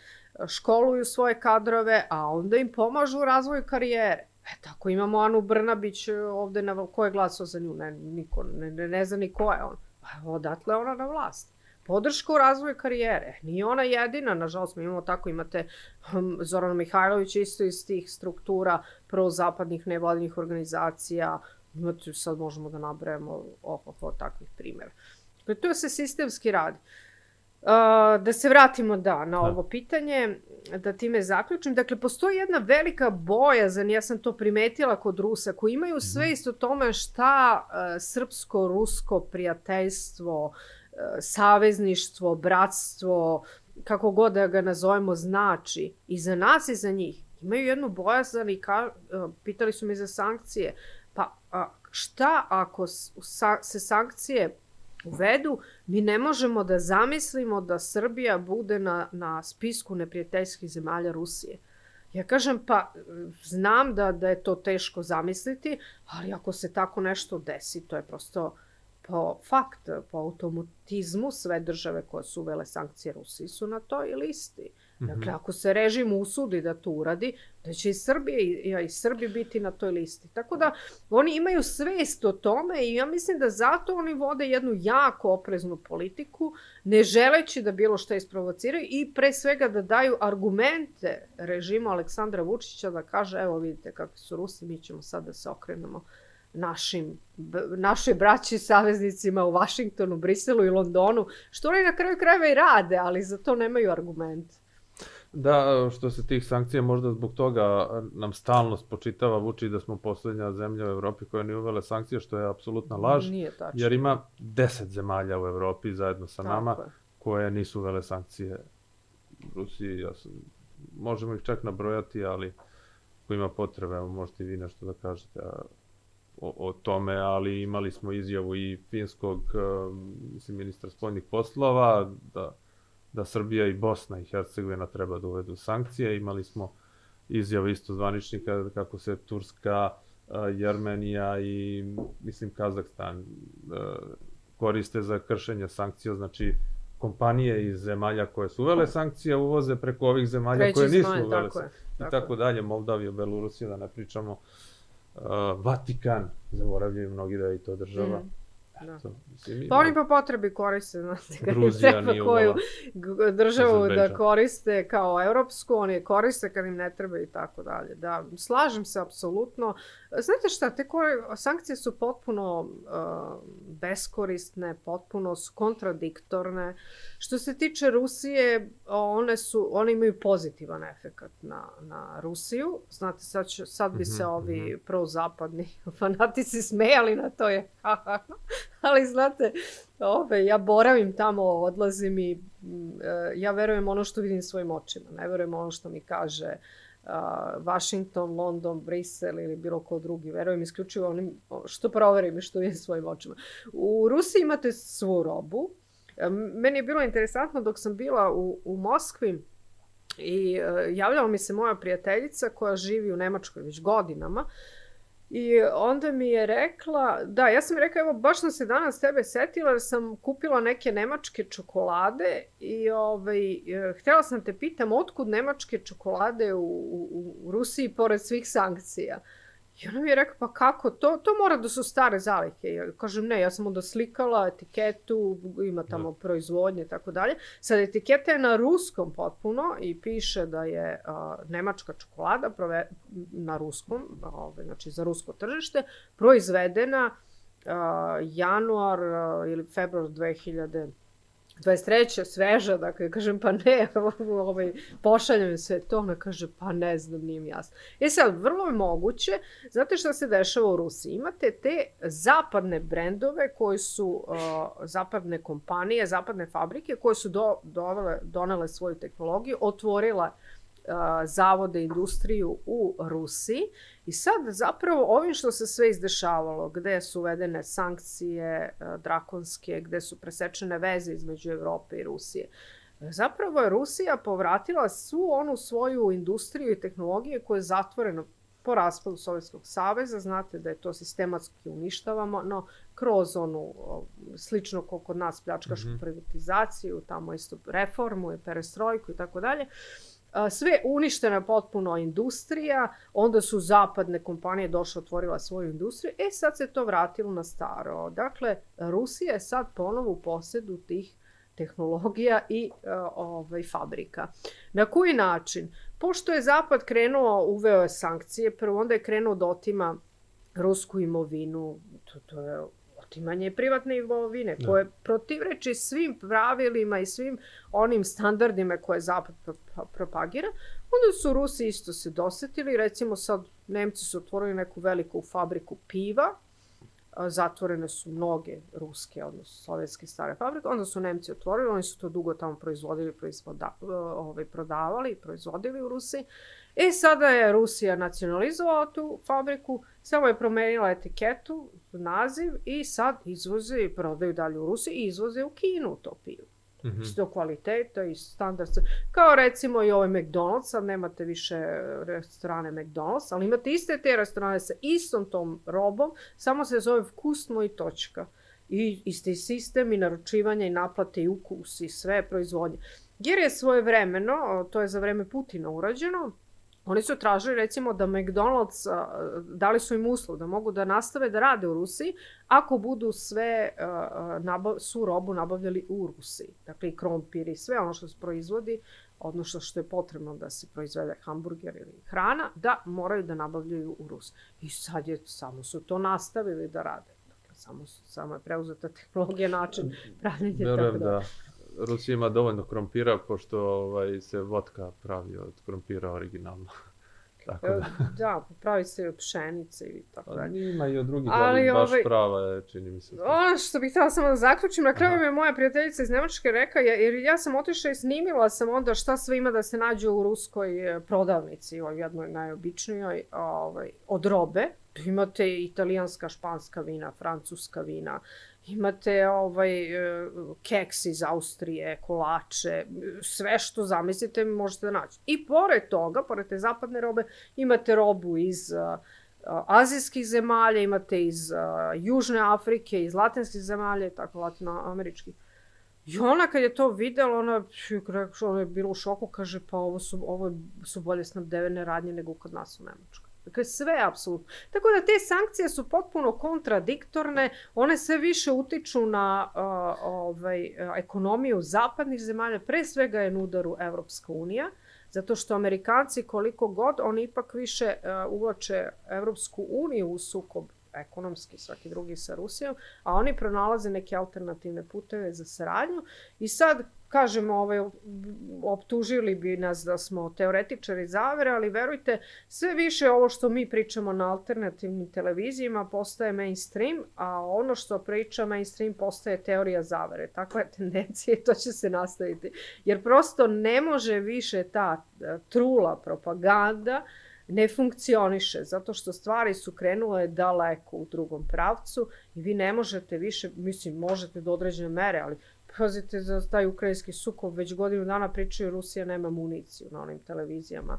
školuju svoje kadrove, a onda im pomažu u razvoju karijere. E, tako imamo Anu Brnabić ovde, na, ko je glasao za nju? Ne, niko, ne, ne, ne zna ni ko je on. Pa odatle ona na vlast. Podrška u razvoju karijere. Nije ona jedina, nažalost, mi imamo tako, imate um, Zorana Mihajlović isto iz tih struktura prozapadnih nevladinih organizacija, imate, sad možemo da nabrajamo ohoho takvih primjera. Dakle, to se sistemski radi. Uh, da se vratimo, da, na da. ovo pitanje, da time zaključim. Dakle, postoji jedna velika bojazan, ja sam to primetila kod Rusa, koji imaju mhm. sve isto tome šta uh, srpsko-rusko prijateljstvo, uh, savezništvo, bratstvo, kako god da ga nazovemo, znači i za nas i za njih, imaju jednu bojazan i ka, pitali su me za sankcije. Pa a, šta ako se sankcije uvedu, mi ne možemo da zamislimo da Srbija bude na, na spisku neprijateljskih zemalja Rusije. Ja kažem, pa znam da, da je to teško zamisliti, ali ako se tako nešto desi, to je prosto po fakt, po automatizmu sve države koje su uvele sankcije Rusiji su na toj listi. Dakle, mhm. ako se režim usudi da to uradi, da će i Srbije i, i Srbi biti na toj listi. Tako da oni imaju svest o tome i ja mislim da zato oni vode jednu jako opreznu politiku, ne želeći da bilo šta isprovociraju i pre svega da daju argumente režimu Aleksandra Vučića da kaže evo vidite kakvi su Rusi, mi ćemo sad da se okrenemo našim, našoj braći saveznicima u Vašingtonu, Briselu i Londonu, što oni na kraju krajeva i rade, ali za to nemaju argumente. Da, što se tih sankcija, možda zbog toga nam stalno spočitava Vučić da smo poslednja zemlja u Evropi koja nije uvele sankcije, što je apsolutna laž. Nije tačno. Jer ima deset zemalja u Evropi zajedno sa Tako nama je. koje nisu uvele sankcije Rusiji. Ja sam, možemo ih čak nabrojati, ali ko ima potrebe, možete i vi nešto da kažete o, o tome, ali imali smo izjavu i finskog, mislim, ministra spoljnih poslova, da da Srbija i Bosna i Hercegovina treba da uvedu sankcije. Imali smo izjavu isto zvaničnika kako se Turska, Jermenija i mislim Kazahstan koriste za kršenje sankcija, znači kompanije iz zemalja koje su uvele sankcije uvoze preko ovih zemalja Treći koje nisu uvele tako je, tako i tako dalje, Moldavija, Belorusija, da ne pričamo, uh, Vatikan, zaboravljaju mnogi da je i to država. Mm Da. Pa oni po potrebi koriste, znate, kad im treba koju državu da koriste kao europsku, oni je koriste kad im ne treba i tako dalje. Da, slažem se apsolutno. Znate šta, te koje, sankcije su potpuno uh, beskorisne, potpuno su kontradiktorne. Što se tiče Rusije, one, su, one imaju pozitivan efekat na, na Rusiju. Znate, sad, će, sad bi se mhm, ovi mm -hmm. prozapadni fanatici smejali na to je ali znate, ove, ja boravim tamo, odlazim i e, ja verujem ono što vidim svojim očima, ne verujem ono što mi kaže uh, Washington, London, Brisel ili bilo ko drugi. Verujem isključivo onim što proverim i što vidim svojim očima. U Rusiji imate svu robu. E, meni je bilo interesantno dok sam bila u, u Moskvi i uh, javljala mi se moja prijateljica koja živi u Nemačkoj već godinama. Uh, I onda mi je rekla, da, ja sam rekla, evo, baš sam se danas tebe setila jer sam kupila neke nemačke čokolade i ovaj, e, htela sam te pitam otkud nemačke čokolade u, u, u Rusiji pored svih sankcija. I ona mi je rekla, pa kako to? To mora da su stare zalihe. Ja kažem, ne, ja sam onda slikala etiketu, ima tamo da. proizvodnje i tako dalje. Sad, etiketa je na ruskom potpuno i piše da je a, nemačka čokolada prove, na ruskom, ove, znači za rusko tržište, proizvedena a, januar a, ili februar 2000 23. sveža, dakle, kažem, pa ne, ovaj, pošaljem sve to, ona kaže, pa ne znam, nije mi jasno. E sad, vrlo je moguće, znate šta se dešava u Rusiji? Imate te zapadne brendove koji su uh, zapadne kompanije, zapadne fabrike koje su do, dovele, donele svoju tehnologiju, otvorila zavode industriju u Rusiji. I sad zapravo ovim što se sve izdešavalo, gde su uvedene sankcije drakonske, gde su presečene veze između Evrope i Rusije, zapravo je Rusija povratila svu onu svoju industriju i tehnologije koje je zatvoreno po raspadu Sovjetskog saveza, znate da je to sistematski uništavamo, no kroz onu, slično kao kod nas pljačkašku mm -hmm. privatizaciju, tamo isto reformu i perestrojku i tako dalje, sve uništena potpuno industrija, onda su zapadne kompanije došle, otvorila svoju industriju, e sad se to vratilo na staro. Dakle, Rusija je sad ponovo u posedu tih tehnologija i ovaj, fabrika. Na koji način? Pošto je Zapad krenuo, uveo je sankcije, prvo onda je krenuo da otima rusku imovinu, to, to je otimanje privatne imovine, da. koje protivreči svim pravilima i svim onim standardima koje Zapad propagira, onda su Rusi isto se dosetili, recimo sad Nemci su otvorili neku veliku fabriku piva, zatvorene su mnoge ruske, odnosno sovjetske stare fabrike, onda su Nemci otvorili, oni su to dugo tamo proizvodili, proizvoda, ovaj, prodavali, proizvodili u Rusiji. I sada je Rusija nacionalizovala tu fabriku, samo je promenila etiketu, naziv i sad izvoze i prodaju dalje u Rusiji i izvoze u Kinu to pivo. Mm -hmm. Isto kvaliteta i standard. Kao recimo i ovaj McDonald's, sad nemate više restorane McDonald's, ali imate iste te restorane sa istom tom robom, samo se zove vkusno i točka. I isti sistem i naručivanja i naplate i ukus i sve proizvodnje. Jer je svoje vremeno, to je za vreme Putina urađeno, Oni su tražili recimo da McDonald's, dali su im uslov da mogu da nastave da rade u Rusiji ako budu sve nabav, su robu nabavljali u Rusiji. Dakle i krompir i sve ono što se proizvodi, odnosno što je potrebno da se proizvede hamburger ili hrana, da moraju da nabavljaju u Rusiji. I sad je, samo su to nastavili da rade. Dakle, samo, samo je preuzeta tehnologija, način pravljenja. tako da. da Rusija ima dovoljno krompira, pošto ovaj, se vodka pravi od krompira originalno. tako da. da, pravi se i od pšenice i tako pa dalje. Ima i od drugih, ali, ali baš ovaj, prava je, čini mi se. Ono što bih htjela samo da zaključim, na kraju mi moja prijateljica iz Nemačke reka, jer ja sam otišla i snimila sam onda šta sve ima da se nađe u ruskoj e, prodavnici, o jednoj najobičnijoj, ovaj, od robe. Imate italijanska, španska vina, francuska vina, Imate ovaj, e, keks iz Austrije, kolače, sve što zamislite možete da naći. I pored toga, pored te zapadne robe, imate robu iz uh, azijskih zemalja, imate iz uh, Južne Afrike, iz latinskih zemalja tako latinoameričkih. I ona kad je to videla, ona, ona je bila u šoku, kaže pa ovo su, ovo su bolje snabdevene radnje nego kod nas u Nemačkoj. Dakle, sve apsolutno. Tako da te sankcije su potpuno kontradiktorne, one sve više utiču na uh, ovaj, ekonomiju zapadnih zemalja, pre svega je na udaru Evropska unija, zato što Amerikanci koliko god, oni ipak više uh, uvlače Evropsku uniju u sukob ekonomski, svaki drugi sa Rusijom, a oni pronalaze neke alternativne puteve za saradnju i sad kažemo, ovaj, optužili bi nas da smo teoretičari zavere, ali verujte, sve više ovo što mi pričamo na alternativnim televizijama postaje mainstream, a ono što priča mainstream postaje teorija zavere. Takva je tendencija i to će se nastaviti. Jer prosto ne može više ta e, trula propaganda ne funkcioniše, zato što stvari su krenule daleko u drugom pravcu i vi ne možete više, mislim, možete do određene mere, ali pazite za taj ukrajinski sukob, već godinu dana pričaju Rusija nema municiju na onim televizijama.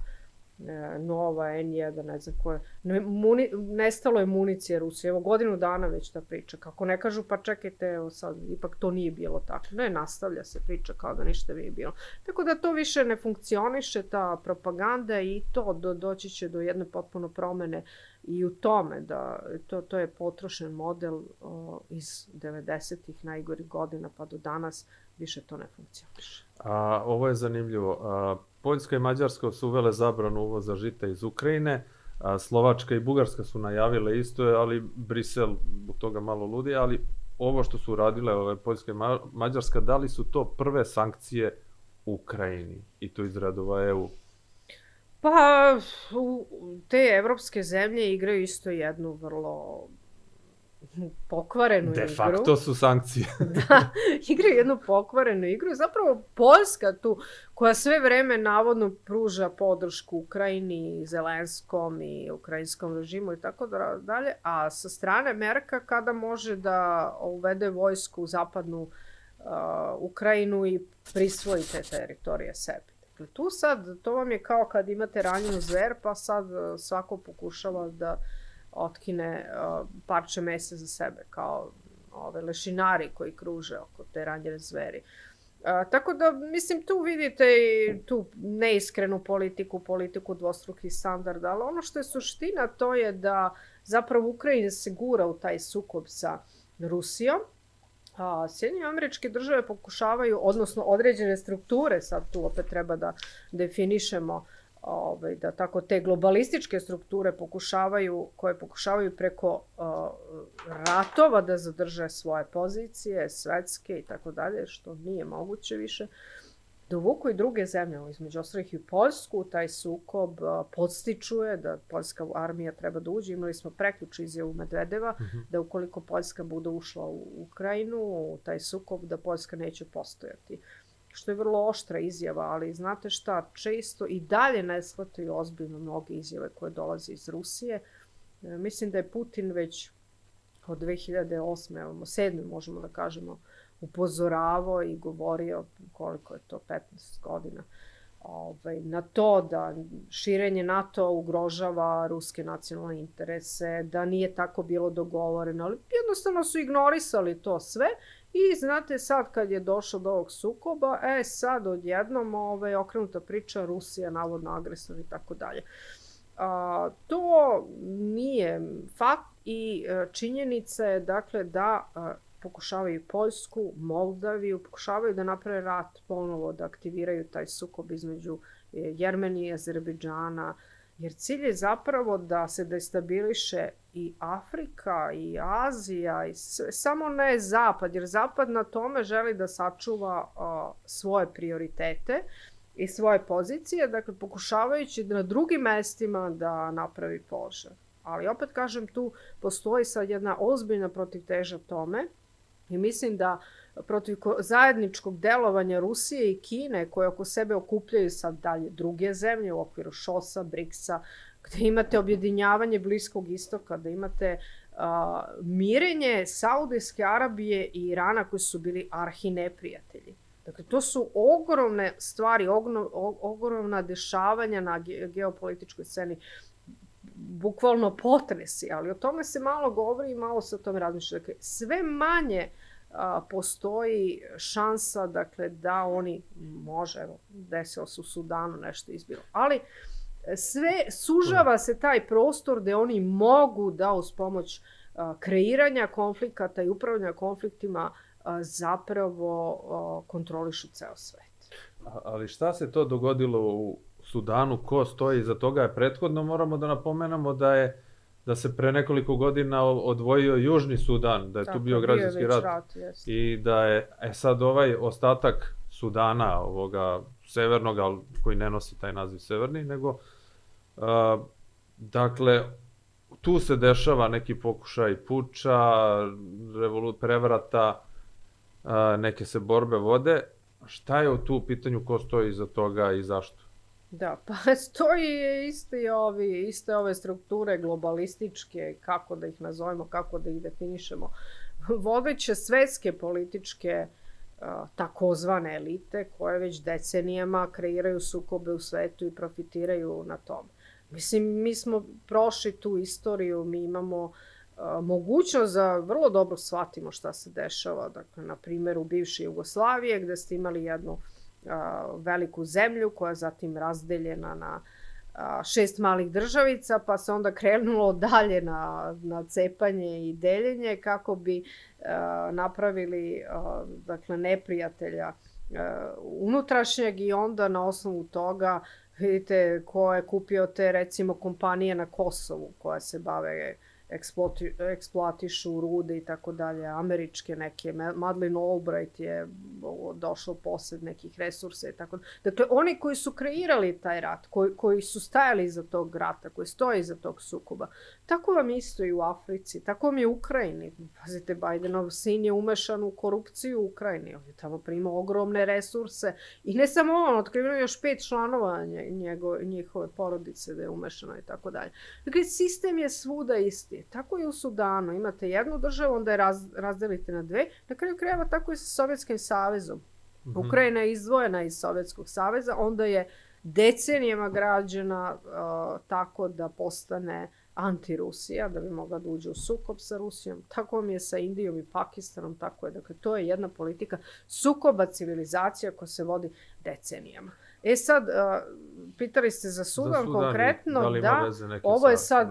E, Nova, N1, ne znam koje. Ne, muni, nestalo je municije Rusije. Evo godinu dana već ta priča. Kako ne kažu, pa čekajte, evo sad, ipak to nije bilo tako. Ne, nastavlja se priča kao da ništa nije bilo. Tako da to više ne funkcioniše, ta propaganda i to do, doći će do jedne potpuno promene i u tome da to, to je potrošen model o, iz 90-ih najgorih godina pa do danas više to ne funkcioniše. A, ovo je zanimljivo. A, Poljska i Mađarska su uvele zabranu uvoza žita iz Ukrajine, a, Slovačka i Bugarska su najavile isto, ali Brisel zbog toga malo ludi, ali ovo što su uradile ove Poljska i Mađarska, da li su to prve sankcije Ukrajini i to iz radova EU? Pa, te evropske zemlje igraju isto jednu vrlo pokvarenu De igru. De facto su sankcije. da, igraju jednu pokvarenu igru. Zapravo Poljska tu, koja sve vreme navodno pruža podršku Ukrajini, Zelenskom i ukrajinskom režimu i tako da dalje, a sa strane Merka kada može da uvede vojsku u zapadnu uh, Ukrajinu i prisvoji te teritorije sebi. Dakle, tu sad, to vam je kao kad imate ranjenu zver, pa sad uh, svako pokušava da otkine uh, parče mesa za sebe, kao ove lešinari koji kruže oko te ranjene zveri. Uh, tako da, mislim, tu vidite i tu neiskrenu politiku, politiku dvostrukih standarda, ali ono što je suština to je da zapravo Ukrajina se gura u taj sukob sa Rusijom, A, Sjedinje američke države pokušavaju, odnosno određene strukture, sad tu opet treba da definišemo, ovaj, da tako te globalističke strukture pokušavaju, koje pokušavaju preko uh, ratova da zadrže svoje pozicije, svetske i tako dalje, što nije moguće više, da uvuku i druge zemlje, između ostalih i Poljsku, taj sukob podstičuje da poljska armija treba da uđe. Imali smo preključ izjavu Medvedeva uh mhm. -huh. da ukoliko Poljska bude ušla u Ukrajinu, u taj sukob, da Poljska neće postojati. Što je vrlo oštra izjava, ali znate šta, često i dalje ne shvataju ozbiljno mnoge izjave koje dolaze iz Rusije. E, mislim da je Putin već od 2008. 7. možemo da kažemo, upozoravao i govorio koliko je to 15 godina ovaj, na to da širenje NATO ugrožava ruske nacionalne interese, da nije tako bilo dogovoreno, ali jednostavno su ignorisali to sve i znate sad kad je došlo do ovog sukoba, e sad odjednom ovaj, okrenuta priča Rusija navodno agresor i tako dalje. A, to nije fakt i a, e, činjenica je dakle da a, pokušavaju Poljsku, Moldaviju, pokušavaju da naprave rat ponovo, da aktiviraju taj sukob između e, Jermenije Azerbejdžana, jer cilj je zapravo da se destabiliše i Afrika i Azija i sve, samo ne Zapad, jer Zapad na tome želi da sačuva a, svoje prioritete i svoje pozicije, dakle pokušavajući na drugim mestima da napravi požar. Ali opet kažem, tu postoji sad jedna ozbiljna protivteža tome, I mislim da protiv zajedničkog delovanja Rusije i Kine, koje oko sebe okupljaju sad dalje druge zemlje u okviru ŠOSA, BRICS-a, gde imate objedinjavanje Bliskog istoka, da imate a, mirenje Saudijske Arabije i Irana koji su bili arhi neprijatelji. Dakle, to su ogromne stvari, ogno, ogromna dešavanja na ge, geopolitičkoj sceni bukvalno potresi, ali o tome se malo govori i malo se o tome razmišlja. Dakle, sve manje a, postoji šansa dakle, da oni, može, evo, desilo se u Sudanu nešto izbilo, ali sve sužava se taj prostor gde oni mogu da uz pomoć a, kreiranja konflikata i upravljanja konfliktima a, zapravo a, kontrolišu ceo svet. Ali šta se to dogodilo u Sudanu, ko stoji za toga je prethodno, moramo da napomenamo da je da se pre nekoliko godina odvojio Južni Sudan, da je Tako, tu bio građanski bio rat, rat i da je e sad ovaj ostatak Sudana, ovoga severnog, ali koji ne nosi taj naziv severni, nego a, dakle tu se dešava neki pokušaj puča, revolut, prevrata, a, neke se borbe vode. Šta je u tu pitanju, ko stoji iza toga i zašto? Da, pa stoji iste ovi, iste ove strukture globalističke, kako da ih nazovemo, kako da ih definišemo. Vodeće svetske političke takozvane elite koje već decenijama kreiraju sukobe u svetu i profitiraju na tom. Mislim, mi smo prošli tu istoriju, mi imamo mogućnost da vrlo dobro shvatimo šta se dešava. Dakle, na primjer, u bivše Jugoslavije, gde ste imali jednu veliku zemlju koja je zatim razdeljena na šest malih državica, pa se onda krenulo dalje na, na cepanje i deljenje kako bi napravili dakle, neprijatelja unutrašnjeg i onda na osnovu toga vidite ko je kupio te recimo kompanije na Kosovu koja se bave eksploati, eksploatišu rude i tako dalje, američke neke, Madeleine Albright je došao posed nekih resursa i tako Dakle, oni koji su kreirali taj rat, koji, koji su stajali iza tog rata, koji stoje iza tog sukoba, tako vam isto i u Africi, tako vam je u Ukrajini. Pazite, Bidenov sin je umešan u korupciju u Ukrajini, on je tamo primao ogromne resurse i ne samo on, otkriveno još pet članova njego, njihove porodice da je umešano i tako dalje. Dakle, sistem je svuda isti. Tako i u Sudanu. Imate jednu državu, onda je raz, razdelite na dve. Na kraju krajeva tako i sa Sovjetskim savezom. Mm -hmm. Ukrajina je izdvojena iz Sovjetskog saveza, onda je decenijama građena uh, tako da postane anti-Rusija, da bi mogla da uđe u sukob sa Rusijom. Tako mi je sa Indijom i Pakistanom, tako je. Dakle, to je jedna politika sukoba civilizacija koja se vodi decenijama. E sad, pitali ste za Sudan, za Sudan konkretno, da, da ovo je sad,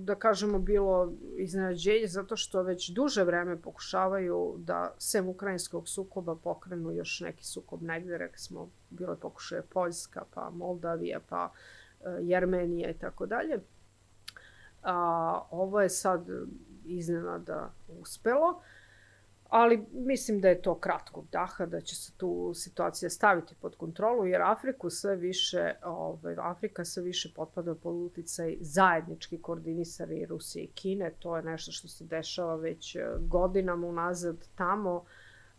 da kažemo, bilo iznenađenje zato što već duže vreme pokušavaju da sem ukrajinskog sukoba pokrenu još neki sukob negde, rekli smo, bilo je pokušaje Poljska, pa Moldavija, pa e, Jermenija i tako dalje. A, ovo je sad iznenada uspelo. Ali mislim da je to kratkog daha, da će se tu situacija staviti pod kontrolu, jer Afriku sve više, ovaj, Afrika sve više potpada pod uticaj zajednički koordinisani Rusije i Kine. To je nešto što se dešava već eh, godinama unazad tamo.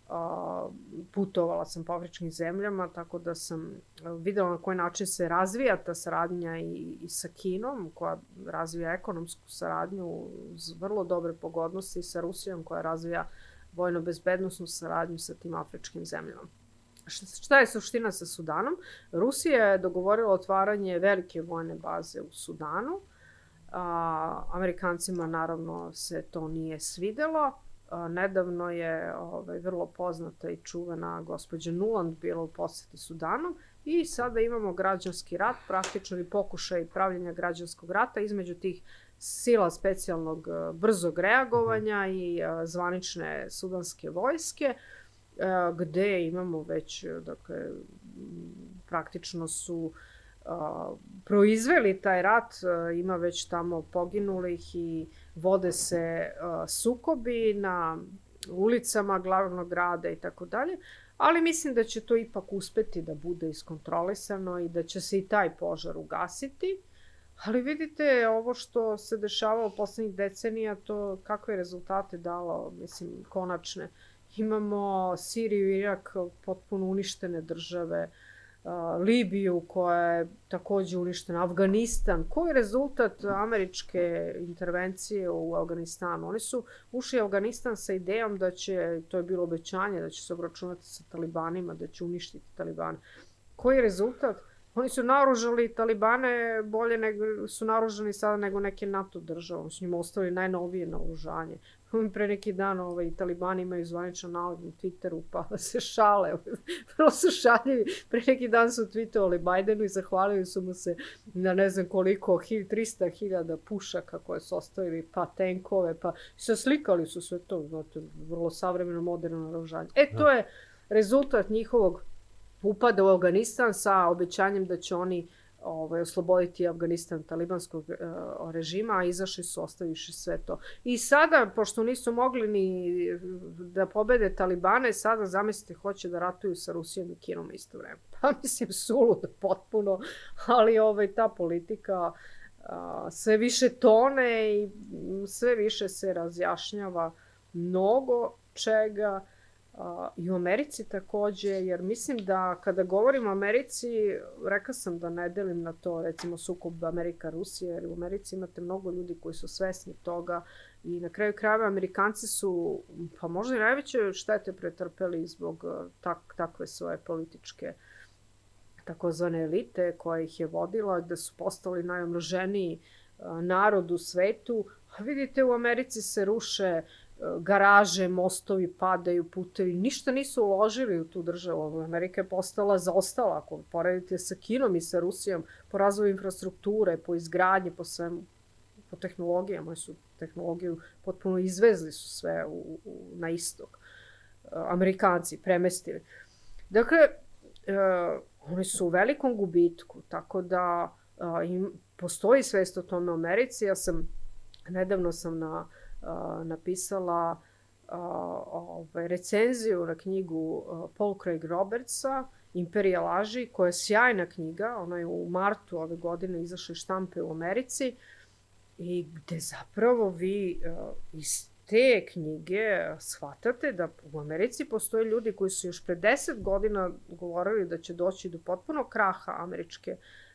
Uh, putovala sam po afričkim zemljama, tako da sam videla na koji način se razvija ta saradnja i, i sa Kinom, koja razvija ekonomsku saradnju uz vrlo dobre pogodnosti, sa Rusijom koja razvija uh, vojno-bezbednostnu saradnju sa tim afričkim zemljama. Šta je suština sa Sudanom? Rusija je dogovorila otvaranje velike vojne baze u Sudanu. A, Amerikancima naravno se to nije svidelo. A, nedavno je ovaj, vrlo poznata i čuvena gospođa Nuland bila u poseti Sudanu i sada imamo građanski rat, praktično i pokušaj pravljenja građanskog rata između tih sila specijalnog e, brzog reagovanja i e, zvanične sudanske vojske, e, gde imamo već, dakle, praktično su proizveli taj rat, ima već tamo poginulih i vode se sukobi na ulicama glavnog grada i tako dalje, ali mislim da će to ipak uspeti da bude iskontrolisano i da će se i taj požar ugasiti. Ali vidite, ovo što se dešava u poslednjih decenija, to kakve rezultate dalo, mislim, konačne. Imamo Siriju i Irak potpuno uništene države, Libiju koja je takođe uništena, Afganistan. Koji je rezultat američke intervencije u Afganistanu? Oni su ušli u Afganistan sa idejom da će, to je bilo obećanje, da će se obračunati sa talibanima, da će uništiti talibane. Koji je rezultat? Oni su naoružali Talibane bolje nego, su naoružani sada nego neke NATO države. Oni su njima ostavili najnovije naoružanje. Pre neki dan ovaj, Talibani imaju zvaničan nalog na Twitteru pa se šale. Vrlo su šaljivi. Pre neki dan su tweetovali Bajdenu i zahvalili su mu se na ne znam koliko, 300.000 pušaka koje su ostavili, pa tenkove, pa se slikali su sve to. Znate, vrlo savremeno, moderno naoružanje. E, to da. je rezultat njihovog upada u Afganistan sa obećanjem da će oni ovaj, osloboditi Afganistan talibanskog uh, režima, a izašli su ostaviši sve to. I sada, pošto nisu mogli ni da pobede Talibane, sada zamislite hoće da ratuju sa Rusijom i Kinom isto vreme. Pa mislim, suludo potpuno, ali ovaj, ta politika uh, sve više tone i sve više se razjašnjava mnogo čega I u Americi takođe, jer mislim da kada govorim o Americi, rekla sam da ne delim na to recimo sukob Amerika-Rusija, jer u Americi imate mnogo ljudi koji su svesni toga i na kraju krajeva Amerikanci su pa možda i najveće štete pretrpeli zbog tak, takve svoje političke takozvane elite koja ih je vodila, da su postali najomroženiji narod u svetu. Vidite, u Americi se ruše garaže, mostovi padaju, putevi, ništa nisu uložili u tu državu. Amerika je postala zaostala, ako poredite sa Kinom i sa Rusijom, po razvoju infrastrukture, po izgradnji, po svemu, po tehnologijama, su tehnologiju potpuno izvezli su sve u, u, na istok. Amerikanci premestili. Dakle, uh, oni su u velikom gubitku, tako da uh, im, postoji svest o tome u Americi. Ja sam, nedavno sam na napisala ovaj, recenziju na knjigu Paul Craig Robertsa Imperija laži, koja je sjajna knjiga, ona je u martu ove godine izašla štampe u Americi. I gde zapravo vi iz te knjige shvatate da u Americi postoje ljudi koji su još pre 10 godina govorili da će doći do potpuno kraha američke uh,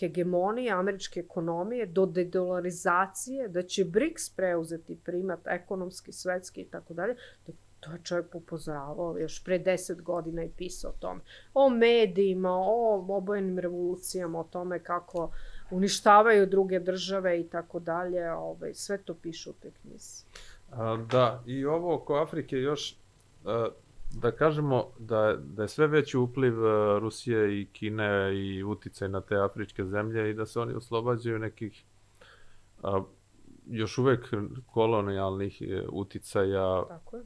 hegemonije američke ekonomije, do dedolarizacije, da će BRICS preuzeti primat ekonomski, svetski i tako dalje, da to je čovjek upozoravao još pre deset godina i pisao o tome. O medijima, o obojenim revolucijama, o tome kako uništavaju druge države i tako dalje. Ovaj, sve to piše u te knjizi. Da, i ovo oko Afrike još da kažemo da, da je sve veći upliv e, Rusije i Kine i uticaj na te afričke zemlje i da se oni oslobađaju nekih a, još uvek kolonijalnih e, uticaja. Tako je.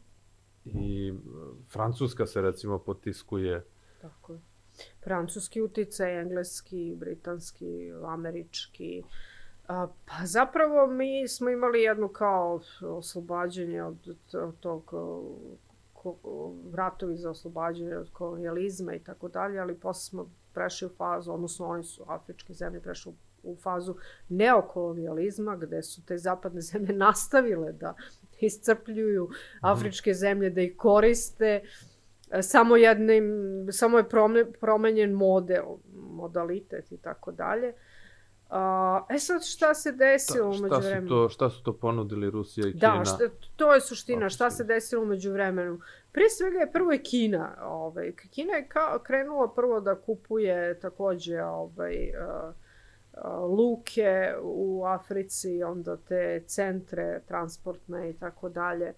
I e, Francuska se recimo potiskuje. Tako je. Francuski uticaj, engleski, britanski, američki, A, pa zapravo mi smo imali jednu kao oslobađanje od, tog ratovi za oslobađanje od kolonijalizma i tako dalje, ali posle smo prešli u fazu, odnosno oni su afričke zemlje prešli u fazu neokolonijalizma, gde su te zapadne zemlje nastavile da iscrpljuju mhm. afričke zemlje, da ih koriste. Samo jednim, samo je promenjen model, modalitet i tako dalje. Е сад шта се десило меѓу време? Шта, се су то понудили Русија и да, Кина? Да, тоа е суштина, шта се десило меѓу времену? Пре свега е прво е Кина. Овај. Кина е кренула прво да купује такође овај, луке у Африци, онда те центре транспортне и тако далје.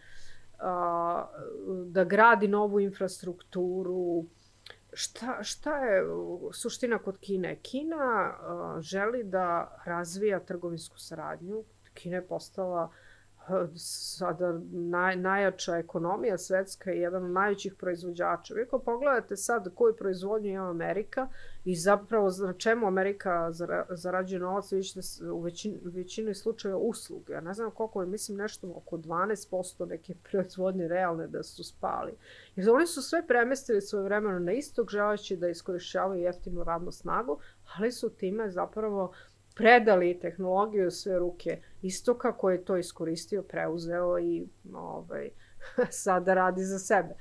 Да гради нову инфраструктуру, Šta, šta je suština kod Kine? Kina uh, želi da razvija trgovinsku saradnju. Kina je postala uh, sada naj, najjača ekonomija svetska i jedan od najvećih proizvođača. Vi ako pogledate sad koju proizvodnju ima Amerika i zapravo na čemu Amerika zarađuje novac, vi ćete u većini, većini slučaja usluge. Ja ne znam koliko je, mislim nešto oko 12% neke proizvodnje realne da su spali. Jer oni su sve premestili svoje vremeno na istog, želeći da iskorišćavaju jeftinu radnu snagu, ali su time zapravo predali tehnologiju sve ruke istoka koji je to iskoristio, preuzeo i ovaj, sada radi za sebe.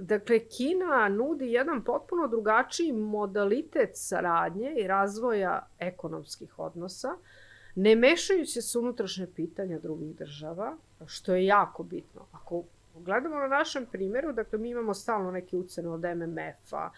Dakle, Kina nudi jedan potpuno drugačiji modalitet saradnje i razvoja ekonomskih odnosa, ne mešajući se unutrašnje pitanja drugih država, što je jako bitno. Ako gledamo na našem primjeru, dakle mi imamo stalno neke ucene od MMF-a,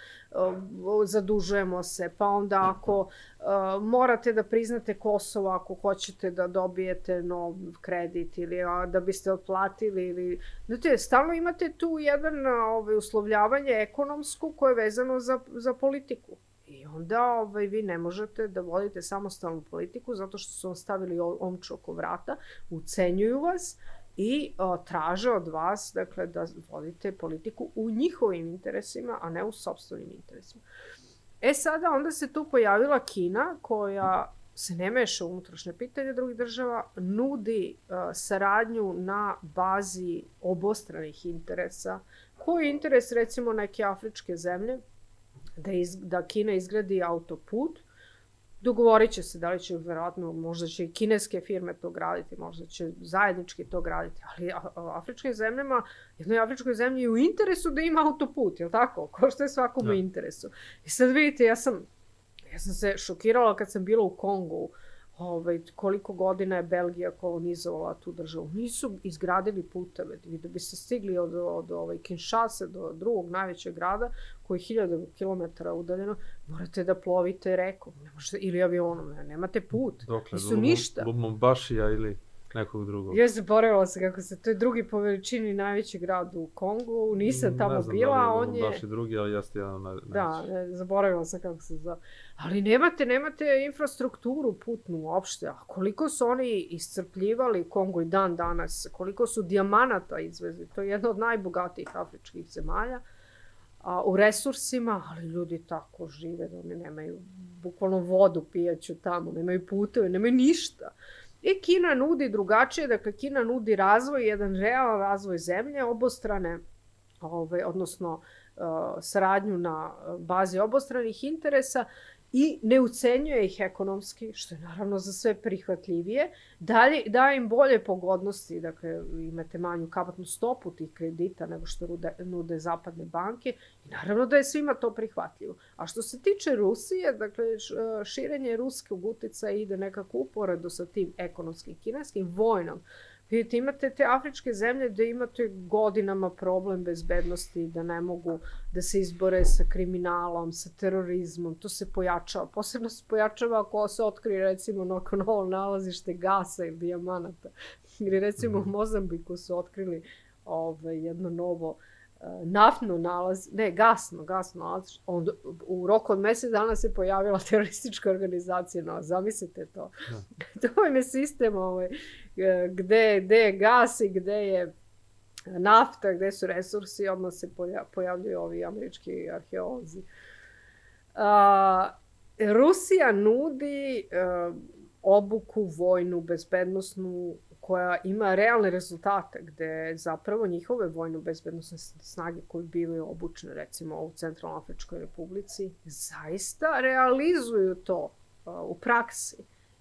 zadužujemo se, pa onda ako uh, morate da priznate Kosovo ako hoćete da dobijete nov kredit ili da biste otplatili ili znate, stalno imate tu jedan ovaj, uslovljavanje ekonomsku koje je vezano za, za politiku. I onda ovaj, vi ne možete da vodite samostalnu politiku zato što su vam stavili omču oko vrata, ucenjuju vas i o, traže od vas dakle, da vodite politiku u njihovim interesima, a ne u sobstvenim interesima. E sada onda se tu pojavila Kina koja se ne meša u unutrašnje pitanje drugih država, nudi uh, saradnju na bazi obostranih interesa. Koji interes recimo neke afričke zemlje da, iz, da Kina izgradi autoput Dogovorit će se da li će verovatno, možda će i kineske firme to graditi, možda će zajednički to graditi, ali afričkim zemljama, jednoj afričkoj zemlji je u interesu da ima autoput, je li tako? Ko što je svakom da. u interesu. I sad vidite, ja sam, ja sam se šokirala kad sam bila u Kongu, ovaj, koliko godina je Belgija kolonizovala tu državu. Nisu izgradili puteve. Da biste stigli od, od ovaj, Kinshasa do drugog najvećeg grada, koji je hiljada kilometara udaljeno, morate da plovite rekom. Ne možete, ili avionom. Ne, nemate put. Dokle? Nisu ništa. Lubumbašija ili nekog drugog. Ja zaboravila se kako se, to je drugi po veličini najveći grad u Kongu, nisam tamo ne znam bila, da li je on je... Baš i drugi, ali jeste jedan najveći. Da, ne, zaboravila sam kako se zove. Ali nemate, nemate infrastrukturu putnu uopšte, a koliko su oni iscrpljivali Kongo i dan danas, koliko su dijamanata izvezli, to je jedna od najbogatijih afričkih zemalja, a, u resursima, ali ljudi tako žive da oni nemaju bukvalno vodu pijaću tamo, nemaju puteve, nemaju ništa. I Kina nudi drugačije, dakle Kina nudi razvoj, jedan realan razvoj zemlje, obostrane, ovaj, odnosno saradnju na bazi obostranih interesa i ne ucenjuje ih ekonomski, što je naravno za sve prihvatljivije, dalje, daje im bolje pogodnosti, dakle imate manju kamatnu stopu tih kredita nego što nude, nude zapadne banke i naravno da je svima to prihvatljivo. A što se tiče Rusije, dakle širenje ruskog utica ide nekako uporedo sa tim ekonomskim kineskim vojnom, Vidite, imate te afričke zemlje gde imate godinama problem bezbednosti, da ne mogu da se izbore sa kriminalom, sa terorizmom, to se pojačava. Posebno se pojačava ako se otkrije recimo neko novo nalazište gasa ili dijamanata. Ili recimo u mhm. Mozambiku su otkrili ovaj, jedno novo uh, naftno nalaz, ne, gasno, gasno nalaz, on, u roku od mesec dana se pojavila teroristička organizacija, no, zamislite to. Da. to je sistem ovaj, gde, gde je gas i gde je nafta, gde su resursi, odmah se pojavljuju ovi američki arheolozi. A, Rusija nudi a, obuku vojnu, bezbednostnu, koja ima realne rezultate, gde zapravo njihove vojno bezbednostne snage koje bile obučene, recimo u Centralnoafričkoj republici, zaista realizuju to u praksi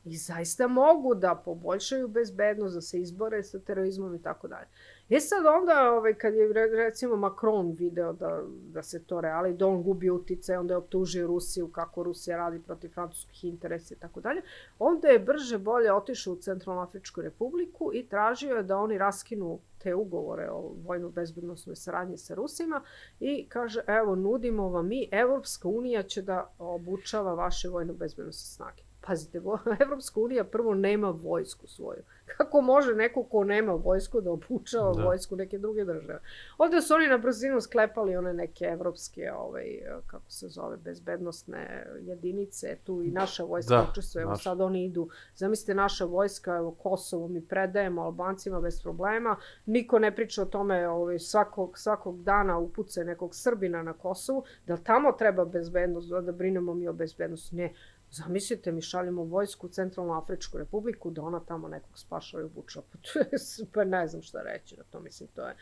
i zaista mogu da poboljšaju bezbednost, da se izbore sa terorizmom i tako dalje. E sad onda, ovaj, kad je recimo Macron video da, da se to reali, da on gubi utice, onda je optužio Rusiju kako Rusija radi protiv francuskih interesa i tako dalje, onda je brže bolje otišao u Centralnoafričku republiku i tražio je da oni raskinu te ugovore o vojno-bezbednostnoj saradnji sa Rusima i kaže, evo, nudimo vam mi, Evropska unija će da obučava vaše vojno-bezbednostne snage. Pazite, Evropska unija prvo nema vojsku svoju. Kako može neko ko nema vojsku da obučava da. vojsku neke druge države? Ovde su oni na brzinu sklepali one neke evropske, ovaj, kako se zove, bezbednostne jedinice. Tu i naša vojska da, učestvuje. Evo sad oni idu, zamislite naša vojska, evo Kosovo mi predajemo Albancima bez problema. Niko ne priča o tome ovaj, svakog, svakog dana upuce nekog Srbina na Kosovu. Da tamo treba bezbednost, da brinemo mi o bezbednosti? Ne Zamislite, mi šaljemo vojsku u Centralnu Afričku republiku da ona tamo nekog spašava i obuča. Pa to je super, ne znam šta reći na to, mislim, to je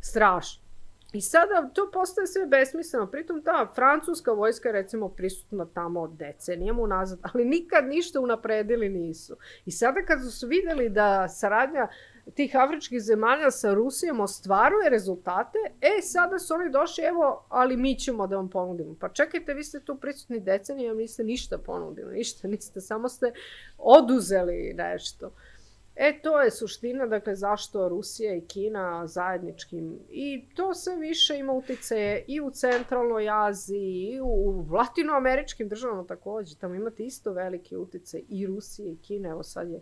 strašno. I sada to postaje sve besmisleno. Pritom ta francuska vojska je recimo prisutna tamo decenijama unazad, ali nikad ništa unapredili nisu. I sada kad su videli da saradnja tih afričkih zemalja sa Rusijom ostvaruje rezultate, e, sada su oni došli, evo, ali mi ćemo da vam ponudimo. Pa čekajte, vi ste tu prisutni decenijama, niste ništa ponudili, ništa, niste, samo ste oduzeli nešto. E, to je suština, dakle, zašto Rusija i Kina zajedničkim, i to sve više ima utice i u centralnoj Aziji, i u latinoameričkim državama takođe, tamo imate isto velike utice i Rusije i Kine, evo sad je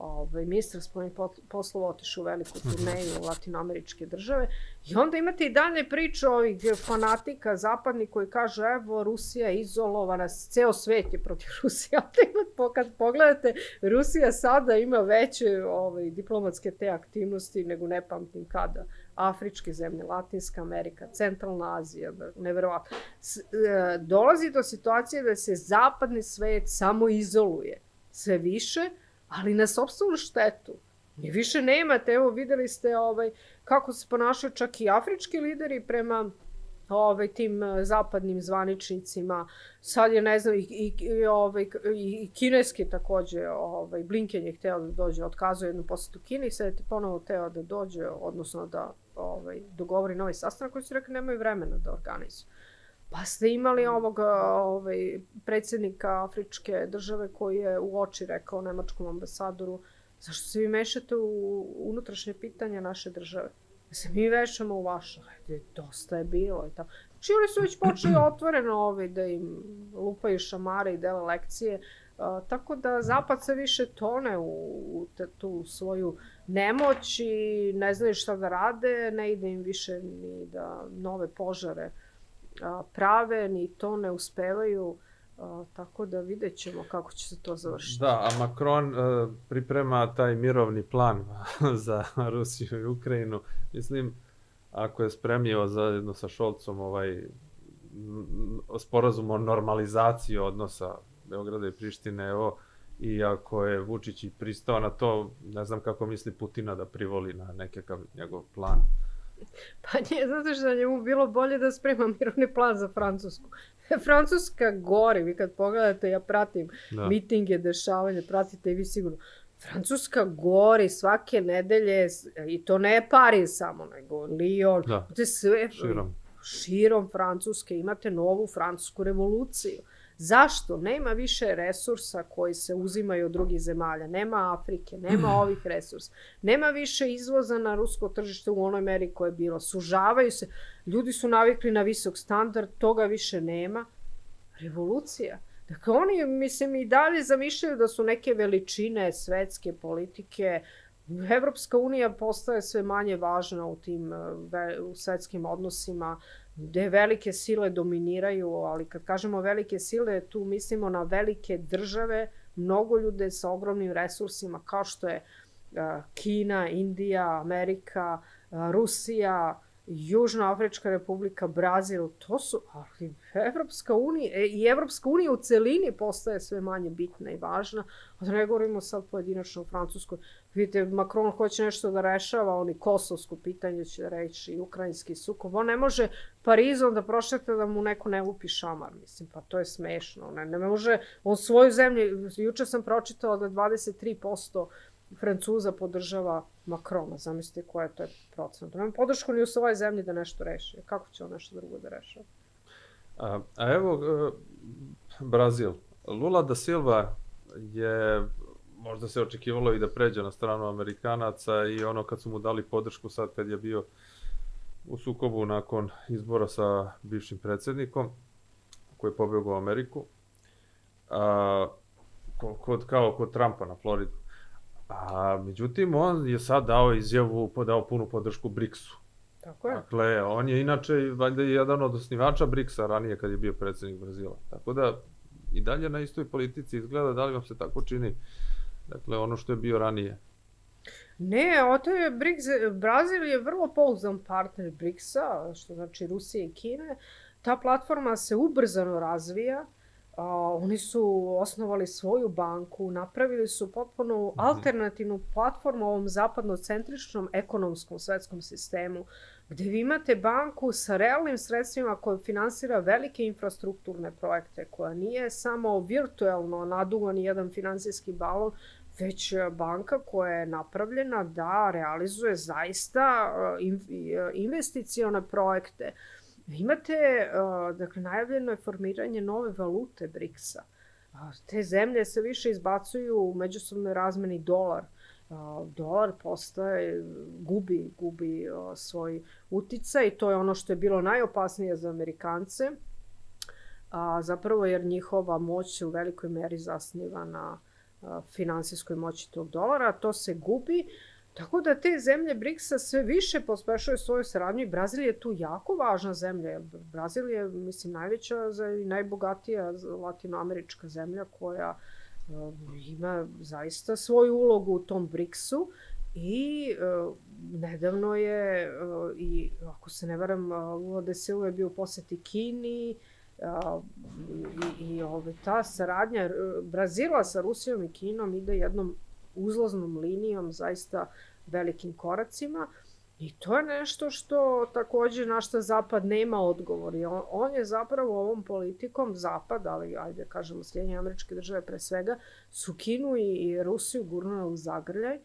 ovaj, ministar spoljnih poslova otišao u veliku turneju u latinoameričke države. I onda imate i dalje priče ovih fanatika zapadni koji kažu evo Rusija je izolovana, ceo svet je protiv Rusije. A kad pogledate, Rusija sada ima veće ovaj, diplomatske te aktivnosti nego ne pamtim kada. Afričke zemlje, Latinska Amerika, Centralna Azija, da, neverovatno. E, dolazi do situacije da se zapadni svet samo izoluje sve više, ali na sobstvenu štetu. I više nemate, evo videli ste ovaj, kako se ponašaju čak i afrički lideri prema ovaj, tim eh, zapadnim zvaničnicima. Sad je, ne znam, i, i, ovaj, i, kineski takođe, ovaj, Blinken je hteo da dođe, otkazuje jednu posetu Kine i sad je ponovo hteo da dođe, odnosno da ovaj, dogovori novi sastanak koji su rekli nemaju vremena da organizuju. Pa ste imali ovog ovaj, predsjednika Afričke države koji je u oči rekao nemačkom ambasadoru zašto se vi mešate u unutrašnje pitanja naše države? Da se mi vešamo u vaše. Ajde, dosta je bilo i tako. Znači oni su već počeli otvoreno ovaj, da im lupaju šamare i dele lekcije. A, tako da Zapad se više tone u, u te, tu svoju nemoć i ne znaju šta da rade, ne ide im više ni da nove požare prave, ni to ne uspevaju. Tako da vidjet ćemo kako će se to završiti. Da, a Macron e, priprema taj mirovni plan za Rusiju i Ukrajinu. Mislim, ako je spremio zajedno sa Šolcom ovaj sporazum o normalizaciji odnosa Beograda i Prištine, evo, i ako je Vučić i pristao na to, ne znam kako misli Putina da privoli na nekakav njegov plan. Pa nije, zato što njemu bilo bolje da sprema mirovni plan za Francusku. Francuska gori, vi kad pogledate, ja pratim da. mitinge, dešavanje, pratite i vi sigurno. Francuska gori svake nedelje, i to ne je Pariz samo, nego Lyon, da. sve, širom. širom Francuske, imate novu francusku revoluciju. Zašto? Nema više resursa koji se uzimaju od drugih zemalja. Nema Afrike, nema ovih resursa. Nema više izvoza na rusko tržište u onoj meri koje je bilo. Sužavaju se. Ljudi su navikli na visok standard, toga više nema. Revolucija. Dakle, oni, mislim, i dalje zamišljaju da su neke veličine svetske politike, Evropska unija postaje sve manje važna u tim u svetskim odnosima gde velike sile dominiraju, ali kad kažemo velike sile, tu mislimo na velike države, mnogo ljude sa ogromnim resursima, kao što je Kina, Indija, Amerika, Rusija Južnoafrička republika, Brazil, to su, ali Evropska unija, e, i Evropska unija u celini postaje sve manje bitna i važna, a da ne govorimo sad pojedinačno o Francuskoj. Vidite, Macron hoće nešto da rešava, oni kosovsko pitanje će reći, i ukrajinski sukob. On ne može Parizom da prošete da mu neko ne lupi šamar, mislim, pa to je smešno. Ne, ne može, on svoju zemlju, juče sam pročitala da 23% Francuza podržava Makrona. Zamislite koja je to procent. Nema podršku ni u svojoj zemlji da nešto reši. Kako će on nešto drugo da rešava? A, a evo, e, Brazil. Lula da Silva je možda se očekivalo i da pređe na stranu Amerikanaca i ono kad su mu dali podršku sad kad je bio u sukobu nakon izbora sa bivšim predsednikom koji je pobegao u Ameriku a, kod, kao kod Trumpa na Floridu. А, меѓутим, он е сад дао изјаву, дао пуну подршку Бриксу. Тако е. Дакле, он је иначе, ваљда, један од оснивача Брикса раније кога је био председник Бразила. Тако да, и дали на истој политици изгледа, дали вам се тако чини, дакле, оно што е био раније. Не, oto е БРИКС. Brazil е vrlo pouzdan партнер на БРИКСа, што значи Русија и Kine. Ta платформа се убрзано razvija. Oni su osnovali svoju banku, napravili su potpuno mhm. alternativnu platformu ovom zapadnocentričnom ekonomskom svetskom sistemu, gde vi imate banku sa realnim sredstvima koja finansira velike infrastrukturne projekte, koja nije samo virtuelno naduvan jedan finansijski balon, već banka koja je napravljena da realizuje zaista investicione projekte. Imate, dakle, najavljeno je formiranje nove valute BRICS-a. Te zemlje se više izbacuju u međusobnoj razmeni dolar. Dolar postaje, gubi, gubi svoj uticaj i to je ono što je bilo najopasnije za Amerikance. A, zapravo jer njihova moć se u velikoj meri zasniva na finansijskoj moći tog dolara, to se gubi. Tako da te zemlje BRICS-a sve više pospešuje svoju saradnju i Brazil je tu jako važna zemlja. Brazil je, mislim, najveća i najbogatija latinoamerička zemlja koja uh, ima zaista svoju ulogu u tom BRICS-u i uh, nedavno je, uh, i ako se ne varam, Lula de Silva je bio u poseti Kini, uh, i, i ove, ta saradnja Brazila sa Rusijom i Kinom ide jednom uzlaznom linijom, zaista velikim koracima. I to je nešto što takođe na što Zapad nema odgovor. I on, on je zapravo ovom politikom Zapad, ali ajde kažemo Sjedinje američke države pre svega, su Kinu i, Rusiju gurnule u zagrljaj.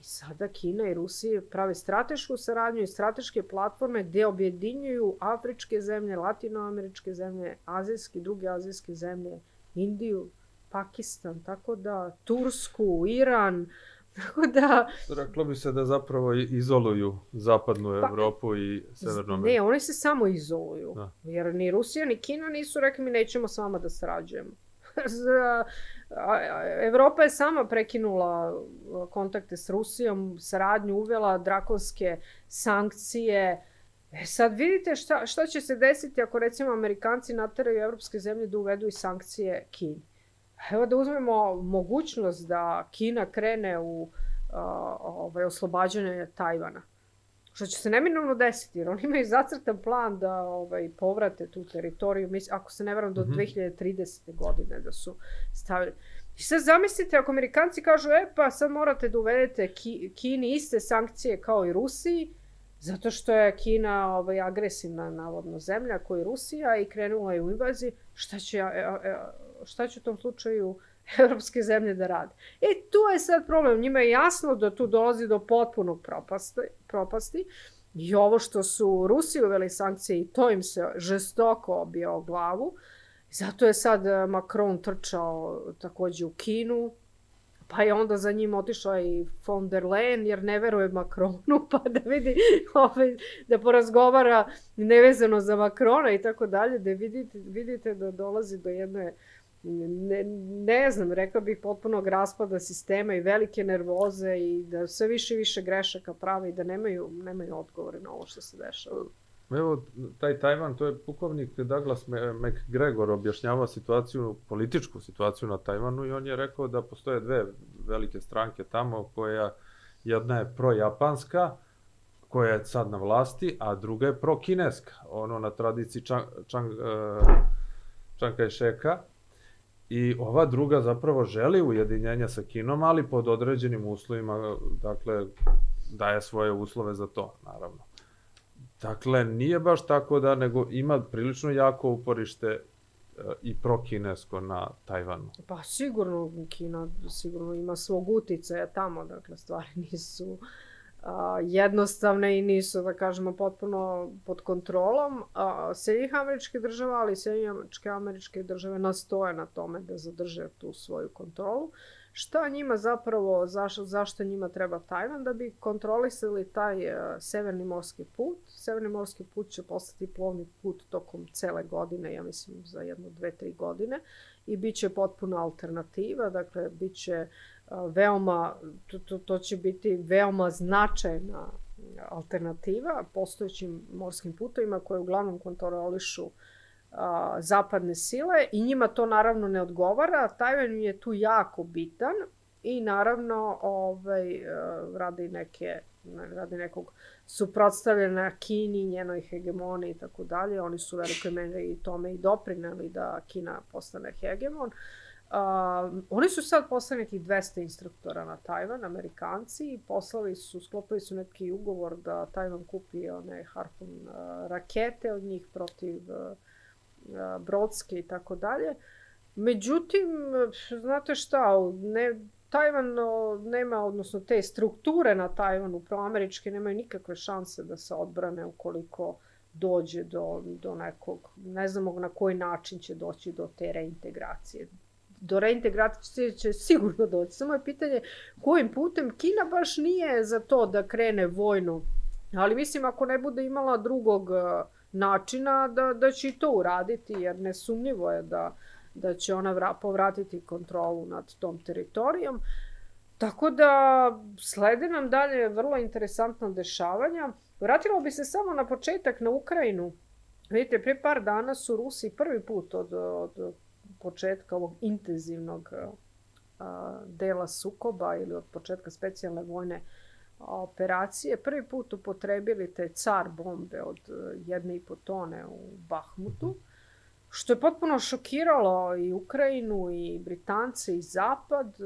I sada Kina i Rusija prave stratešku saradnju i strateške platforme gde objedinjuju afričke zemlje, latinoameričke zemlje, azijske, druge azijske zemlje, Indiju, Pakistan, tako da Tursku, Iran, tako da... Reklo bi se da zapravo izoluju zapadnu pa, Evropu i Severnu Ameriku. Ne, oni se samo izoluju. Da. Jer ni Rusija ni Kina nisu rekli mi nećemo s vama da sarađujemo. Evropa je sama prekinula kontakte s Rusijom, saradnju uvela drakonske sankcije. E sad vidite šta, šta će se desiti ako recimo Amerikanci nateraju evropske zemlje da uvedu i sankcije Kini. Evo da uzmemo mogućnost da Kina krene u a, ovaj, oslobađanje Tajvana. Što će se neminovno desiti, jer oni imaju zacrtan plan da ovaj, povrate tu teritoriju, mis, ako se ne veram, do mm -hmm. 2030. godine da su stavili. I sad zamislite, ako Amerikanci kažu, e pa sad morate da uvedete Ki, Kini iste sankcije kao i Rusiji, zato što je Kina ovaj, agresivna navodno zemlja kao i Rusija i krenula je u invaziji, šta će, a, a, a, šta će u tom slučaju evropske zemlje da rade. E, tu je sad problem. Njima je jasno da tu dolazi do potpunog propasti, propasti i ovo što su Rusi uveli sankcije i to im se žestoko obija o glavu. Zato je sad e, Macron trčao takođe u Kinu, pa je onda za njim otišao i von der Leyen, jer ne veruje Macronu, pa da vidi, ovaj, da porazgovara nevezano za Macrona i tako dalje, da vidite, vidite da dolazi do jedne ne, ne znam, rekao bih potpunog raspada sistema i velike nervoze i da sve više i više grešaka prave i da nemaju, nemaju odgovore na ovo što se dešava. Evo, taj Tajvan, to je pukovnik Douglas McGregor objašnjava situaciju, političku situaciju na Tajvanu i on je rekao da postoje dve velike stranke tamo koja jedna je projapanska, koja je sad na vlasti, a druga je pro-kineska, ono na tradiciji Čang, Čang, Čang Kai-sheka. I ova druga zapravo želi ujedinjenja sa Kinom, ali pod određenim uslovima, dakle, daje svoje uslove za to, naravno. Dakle, nije baš tako da, nego ima prilično jako uporište e, i pro-kinesko na Tajvanu. Pa sigurno Kina sigurno ima svog uticaja tamo, dakle stvari nisu a, jednostavne i nisu, da kažemo, potpuno pod kontrolom. Sjedinjih američke države, ali Sjedinjih američke države nastoje na tome da zadrže tu svoju kontrolu. Šta njima zapravo, zašto, zašto njima treba Tajvan? Da bi kontrolisali taj uh, severni morski put. Severni morski put će postati plovni put tokom cele godine, ja mislim za jedno, dve, tri godine i bit će potpuna alternativa, dakle bit će uh, veoma, to, to, to će biti veoma značajna alternativa postojećim morskim putovima koje uglavnom kontrolišu a, zapadne sile i njima to naravno ne odgovara. Tajvan je tu jako bitan i naravno ovaj, radi neke radi nekog suprotstavljena Kini, njenoj hegemoniji i tako dalje. Oni su veliko mene i tome i doprineli da Kina postane hegemon. Uh, oni su sad poslali nekih 200 instruktora na Tajvan, Amerikanci, i poslali su, sklopili su neki ugovor da Tajvan kupi one Harpun uh, rakete od njih protiv uh, brodske i tako dalje. Međutim, znate šta, ne, Tajvan nema, odnosno te strukture na Tajvanu proameričke nemaju nikakve šanse da se odbrane ukoliko dođe do, do nekog, ne znamo na koji način će doći do te reintegracije. Do reintegracije će sigurno doći. Samo je pitanje kojim putem. Kina baš nije za to da krene vojno. Ali mislim ako ne bude imala drugog uh, načina da, da će i to uraditi, jer nesumnjivo je da, da će ona vra, povratiti kontrolu nad tom teritorijom. Tako da slede nam dalje vrlo interesantna dešavanja. Vratilo bi se samo na početak na Ukrajinu. Vidite, pre par dana su Rusi prvi put od, od početka ovog intenzivnog a, dela sukoba ili od početka specijalne vojne operacije prvi put upotrebili te car bombe od e, jedne i po tone u Bahmutu, što je potpuno šokiralo i Ukrajinu i Britance i Zapad. E,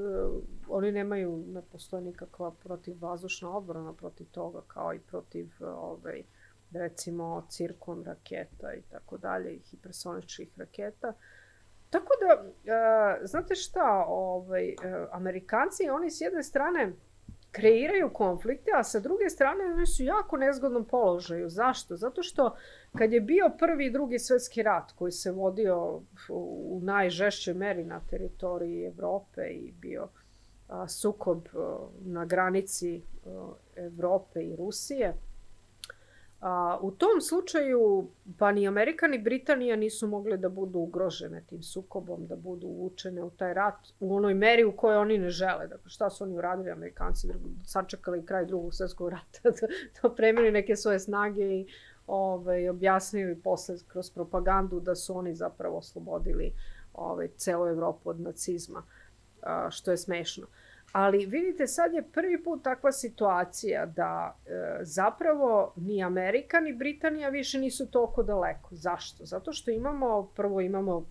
oni nemaju, ne postoje nikakva protivvazdušna odbrana protiv toga, kao i protiv e, ovaj, recimo cirkon raketa i tako dalje, i hipersoničkih raketa. Tako da, znate šta, ovaj, Amerikanci, oni s jedne strane kreiraju konflikte, a sa druge strane oni su jako nezgodnom položaju. Zašto? Zato što kad je bio prvi i drugi svetski rat koji se vodio u najžešćoj meri na teritoriji Evrope i bio sukob na granici Evrope i Rusije, A, u tom slučaju, pa ni Amerika ni Britanija nisu mogle da budu ugrožene tim sukobom, da budu uvučene u taj rat u onoj meri u kojoj oni ne žele. Dakle, šta su oni uradili, Amerikanci, sačekali kraj drugog svetskog rata, da, da premili neke svoje snage i ovaj, objasnili posle kroz propagandu da su oni zapravo oslobodili ovaj, celu Evropu od nacizma, a, što je smešno. Ali vidite, sad je prvi put takva situacija da e, zapravo ni Amerika ni Britanija više nisu toliko daleko. Zašto? Zato što imamo, prvo imamo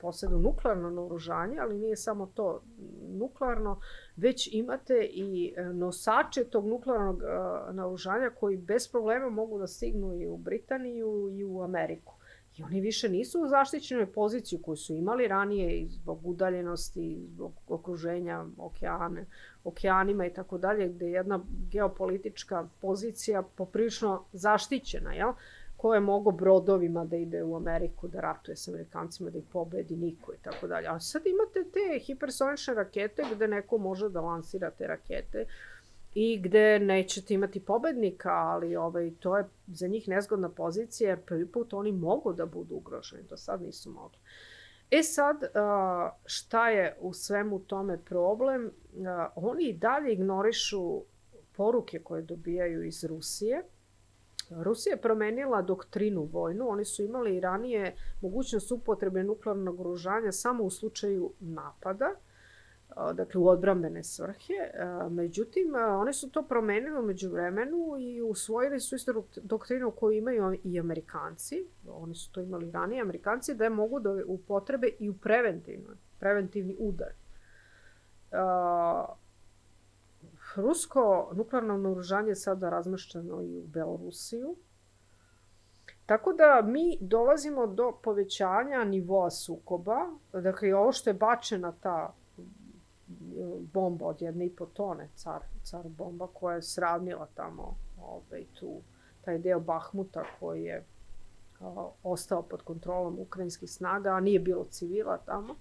posebno nuklearno naoružanje, ali nije samo to nuklearno, već imate i e, nosače tog nuklearnog e, naoružanja koji bez problema mogu da stignu i u Britaniju i u Ameriku. Oni više nisu u zaštićenoj poziciji koju su imali ranije i zbog udaljenosti, zbog okruženja okeane, okeanima i tako dalje, gde je jedna geopolitička pozicija poprilično zaštićena, jel? ko je mogo brodovima da ide u Ameriku, da ratuje sa Amerikancima, da ih pobedi niko i tako dalje. A sad imate te hipersonične rakete gde neko može da lansira te rakete i gde nećete imati pobednika, ali ovaj, to je za njih nezgodna pozicija, jer prvi put oni mogu da budu ugroženi, do sad nisu mogli. E sad, šta je u svemu tome problem? Oni i dalje ignorišu poruke koje dobijaju iz Rusije. Rusija je promenila doktrinu vojnu. Oni su imali i ranije mogućnost upotrebe nuklearnog oružanja samo u slučaju napada dakle u odbrambene svrhe. Međutim, one su to promenili umeđu vremenu i usvojili su isto doktrinu koju imaju i Amerikanci. Oni su to imali ranije, Amerikanci, da je mogu da upotrebe i u preventivno, preventivni udar. Rusko nuklearno naoružanje je sada razmašteno i u Belorusiju. Tako da mi dolazimo do povećanja nivoa sukoba. Dakle, ovo što je bačena ta bomba od jedne i po tone, car, car bomba, koja je sravnila tamo ovaj, tu, taj deo Bahmuta koji je a, ostao pod kontrolom ukrajinskih snaga, a nije bilo civila tamo,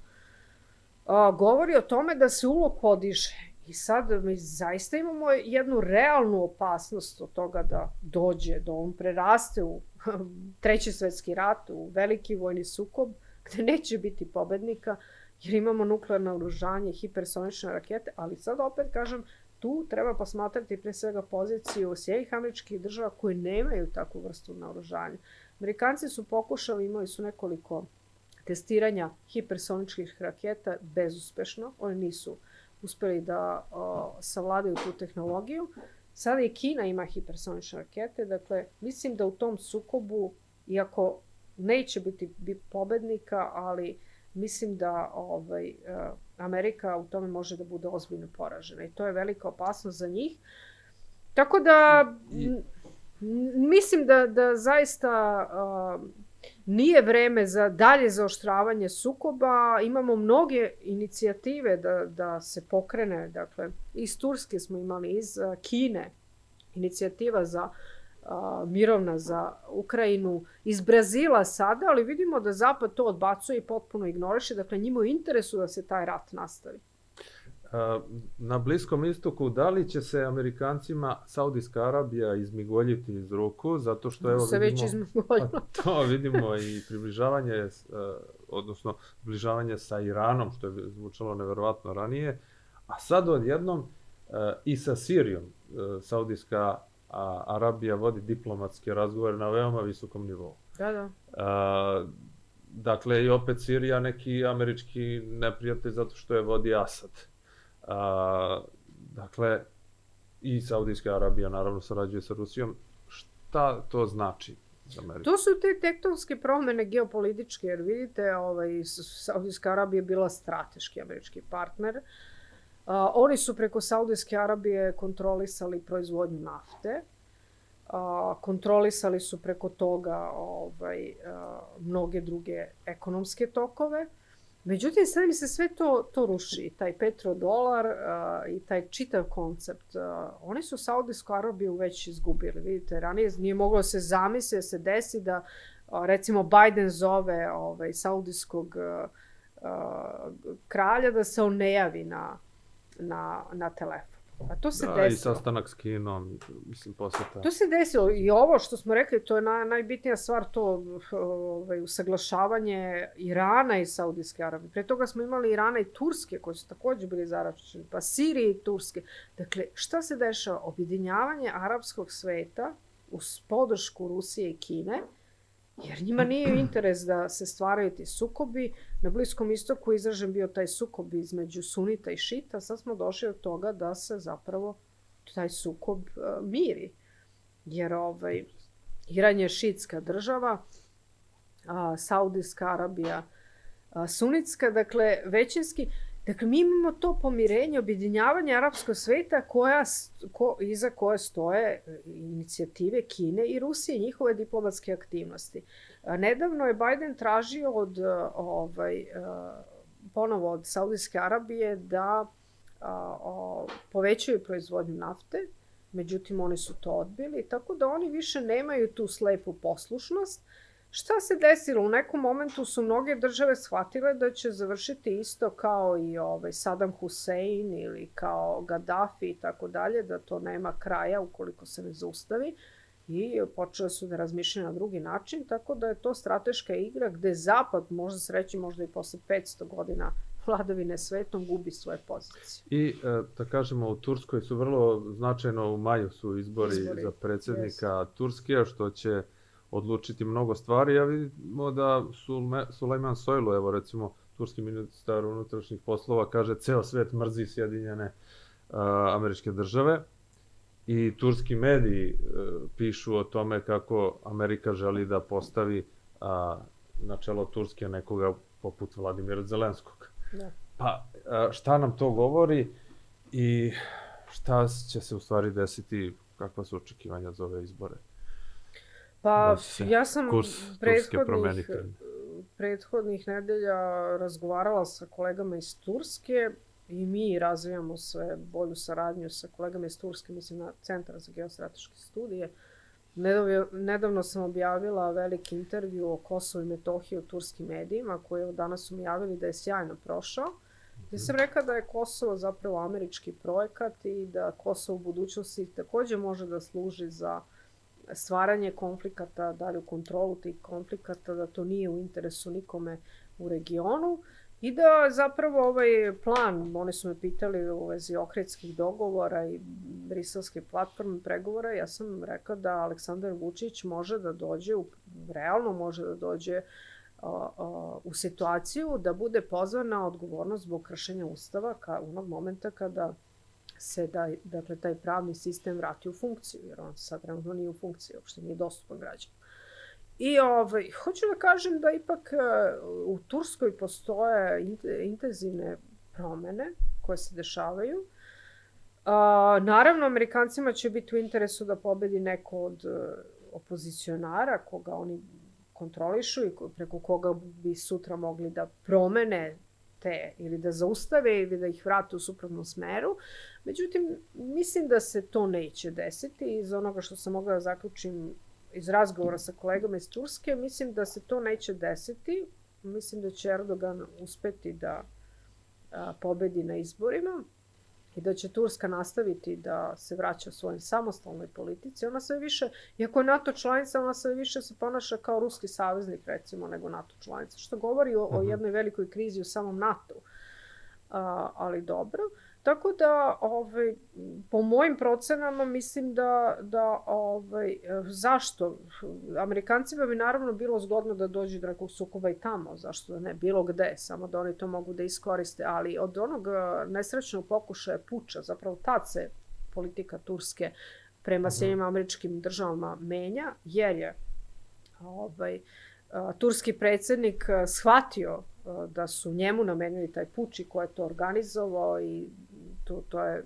a, govori o tome da se ulo podiže. I sad mi zaista imamo jednu realnu opasnost od toga da dođe, da on preraste u treći svetski rat, u veliki vojni sukob, gde neće biti pobednika, jer imamo nuklearno oružanje, hipersonične rakete, ali sad opet kažem, tu treba posmatrati pre svega poziciju Sjednih američkih država koje nemaju takvu vrstu naoružanja. Amerikanci su pokušali, imali su nekoliko testiranja hipersoničkih raketa bezuspešno. Oni nisu uspeli da o, savladaju tu tehnologiju. Sada i Kina ima hipersonične rakete, dakle, mislim da u tom sukobu, iako neće biti pobednika, ali mislim da ovaj, e, Amerika u tome može da bude ozbiljno poražena i to je velika opasnost za njih. Tako da mislim da, da zaista uh, nije vreme za dalje zaoštravanje sukoba. Imamo mnoge inicijative da, da se pokrene. Dakle, iz Turske smo imali, iz Kine inicijativa za uh, a, mirovna za Ukrajinu iz Brazila sada, ali vidimo da Zapad to odbacuje i potpuno ignoriše. Dakle, njima u interesu da se taj rat nastavi. Na Bliskom istoku, da li će se Amerikancima Saudijska Arabija izmigoljiti iz ruku, zato što evo se vidimo... već. Pa to vidimo i približavanje, odnosno približavanje sa Iranom, što je zvučalo neverovatno ranije, a sad odjednom i sa Sirijom Saudijska a Arabija vodi diplomatske razgovore na veoma visokom nivou. Da, da. A, dakle, i opet Sirija neki američki neprijatelj zato što je vodi Asad. A, dakle, i Saudijska Arabija naravno sarađuje sa Rusijom. Šta to znači? To su te tektonske promene geopolitičke, jer vidite, ovaj, Saudijska Arabija je bila strateški američki partner. Uh, A, oni su preko Saudijske Arabije kontrolisali proizvodnju nafte. A, kontrolisali su preko toga ovaj, a, mnoge druge ekonomske tokove. Međutim, sad mi se sve to, to ruši, taj petrodolar a, i taj čitav koncept. A, oni su Saudijsku Arabiju već izgubili. Vidite, ranije nije moglo se zamisli da se desi da a, recimo Biden zove ovaj, saudijskog a, kralja da se on ne javi na na, na telefon. A to se da, desilo. i sastanak s Kinom, mislim, poseta. To se desilo i ovo što smo rekli, to je naj, najbitnija stvar, to ovaj, usaglašavanje Irana i Saudijske Arabije. Pre toga smo imali Irana i Turske, koji su takođe bili zaračeni, pa Sirije i Turske. Dakle, šta se dešava? Objedinjavanje arapskog sveta uz podršku Rusije i Kine, jer njima nije interes da se stvaraju ti sukobi. Na Bliskom istoku izražen bio taj sukob između sunita i šita, sad smo došli od toga da se zapravo taj sukob uh, miri. Jer ovaj, Iran je šitska država, a Saudijska Arabija a, sunitska, dakle većinski, Dakle, mi imamo to pomirenje, objedinjavanje arapskog sveta koja, ko, iza koje stoje e, inicijative Kine i Rusije, njihove diplomatske aktivnosti. Nedavno je Biden tražio od, e, ovaj, e, ponovo od Saudijske Arabije da povećaju proizvodnju nafte, međutim oni su to odbili, tako da oni više nemaju tu slepu poslušnost, Šta se desilo? U nekom momentu su mnoge države shvatile da će završiti isto kao i ovaj Saddam Hussein ili kao Gaddafi i tako dalje, da to nema kraja ukoliko se ne zaustavi i počele su da razmišljaju na drugi način, tako da je to strateška igra gde Zapad, možda se reći možda i posle 500 godina vladavine svetom, gubi svoje pozicije. I, e, da kažemo, u Turskoj su vrlo značajno, u maju su izbori, izbori. za predsednika yes. Turske, što će odlučiti mnogo stvari. Ja vidimo da Sulme, Sulejman Sojlu, evo recimo, turski ministar unutrašnjih poslova kaže ceo svet mrzi Sjedinjene američke države i turski mediji pišu o tome kako Amerika želi da postavi na čelo Turske nekoga poput Vladimira Zelenskog. Da. Pa šta nam to govori i šta će se u stvari desiti, kakva su očekivanja za ove izbore? Pa, ja sam prethodnih, prethodnih nedelja razgovarala sa kolegama iz Turske i mi razvijamo sve bolju saradnju sa kolegama iz Turske, mislim na Centar za geostrateške studije. Nedavno, nedavno sam objavila veliki intervju o Kosovo i Metohiji u turskim medijima, koje danas su mi javili da je sjajno prošao. Ja sam rekla da je Kosovo zapravo američki projekat i da Kosovo u budućnosti takođe može da služi za uh, stvaranje konflikata, dalju kontrolu tih konflikata, da to nije u interesu nikome u regionu. I da zapravo ovaj plan, oni su me pitali u vezi okretskih dogovora i briselske platforme pregovora, ja sam rekla da Aleksandar Vučić može da dođe, u, realno može da dođe u situaciju da bude pozvan na odgovornost zbog kršenja ustava ka, onog momenta kada se da, dakle, taj pravni sistem vrati u funkciju, jer on sad trenutno nije u funkciji, uopšte nije dostupan građanu. I ovaj, hoću da kažem da ipak e, u Turskoj postoje intenzivne promene koje se dešavaju. A, naravno, Amerikancima će biti u interesu da pobedi neko od e, opozicionara koga oni kontrolišu i preko koga bi sutra mogli da promene te ili da zaustave ili da ih vrate u suprotnom smeru. Međutim, mislim da se to neće desiti iz onoga što sam mogla da zaključim iz razgovora sa kolegama iz Turske, mislim da se to neće desiti. Mislim da će Erdogan uspeti da a, pobedi na izborima i da će Turska nastaviti da se vraća svojoj samostalnoj politici. Ona sve više, iako je NATO članica, ona sve više se ponaša kao ruski saveznik, recimo, nego NATO članica, što govori o, o mhm. jednoj velikoj krizi u samom NATO. A, ali dobro. Uh, Tako da, ovaj, po mojim procenama, mislim da, da ovaj, zašto? Amerikancima bi naravno bilo zgodno da dođe do nekog sukoba i tamo, zašto da ne, bilo gde, samo da oni to mogu da iskoriste, ali od onog eh, nesrećnog pokušaja puča, zapravo tad se politika Turske prema mhm. Sjednjim američkim državama menja, jer je ovaj, eh, turski predsednik eh, shvatio da su njemu namenili taj puč i ko je to organizovao i to, to je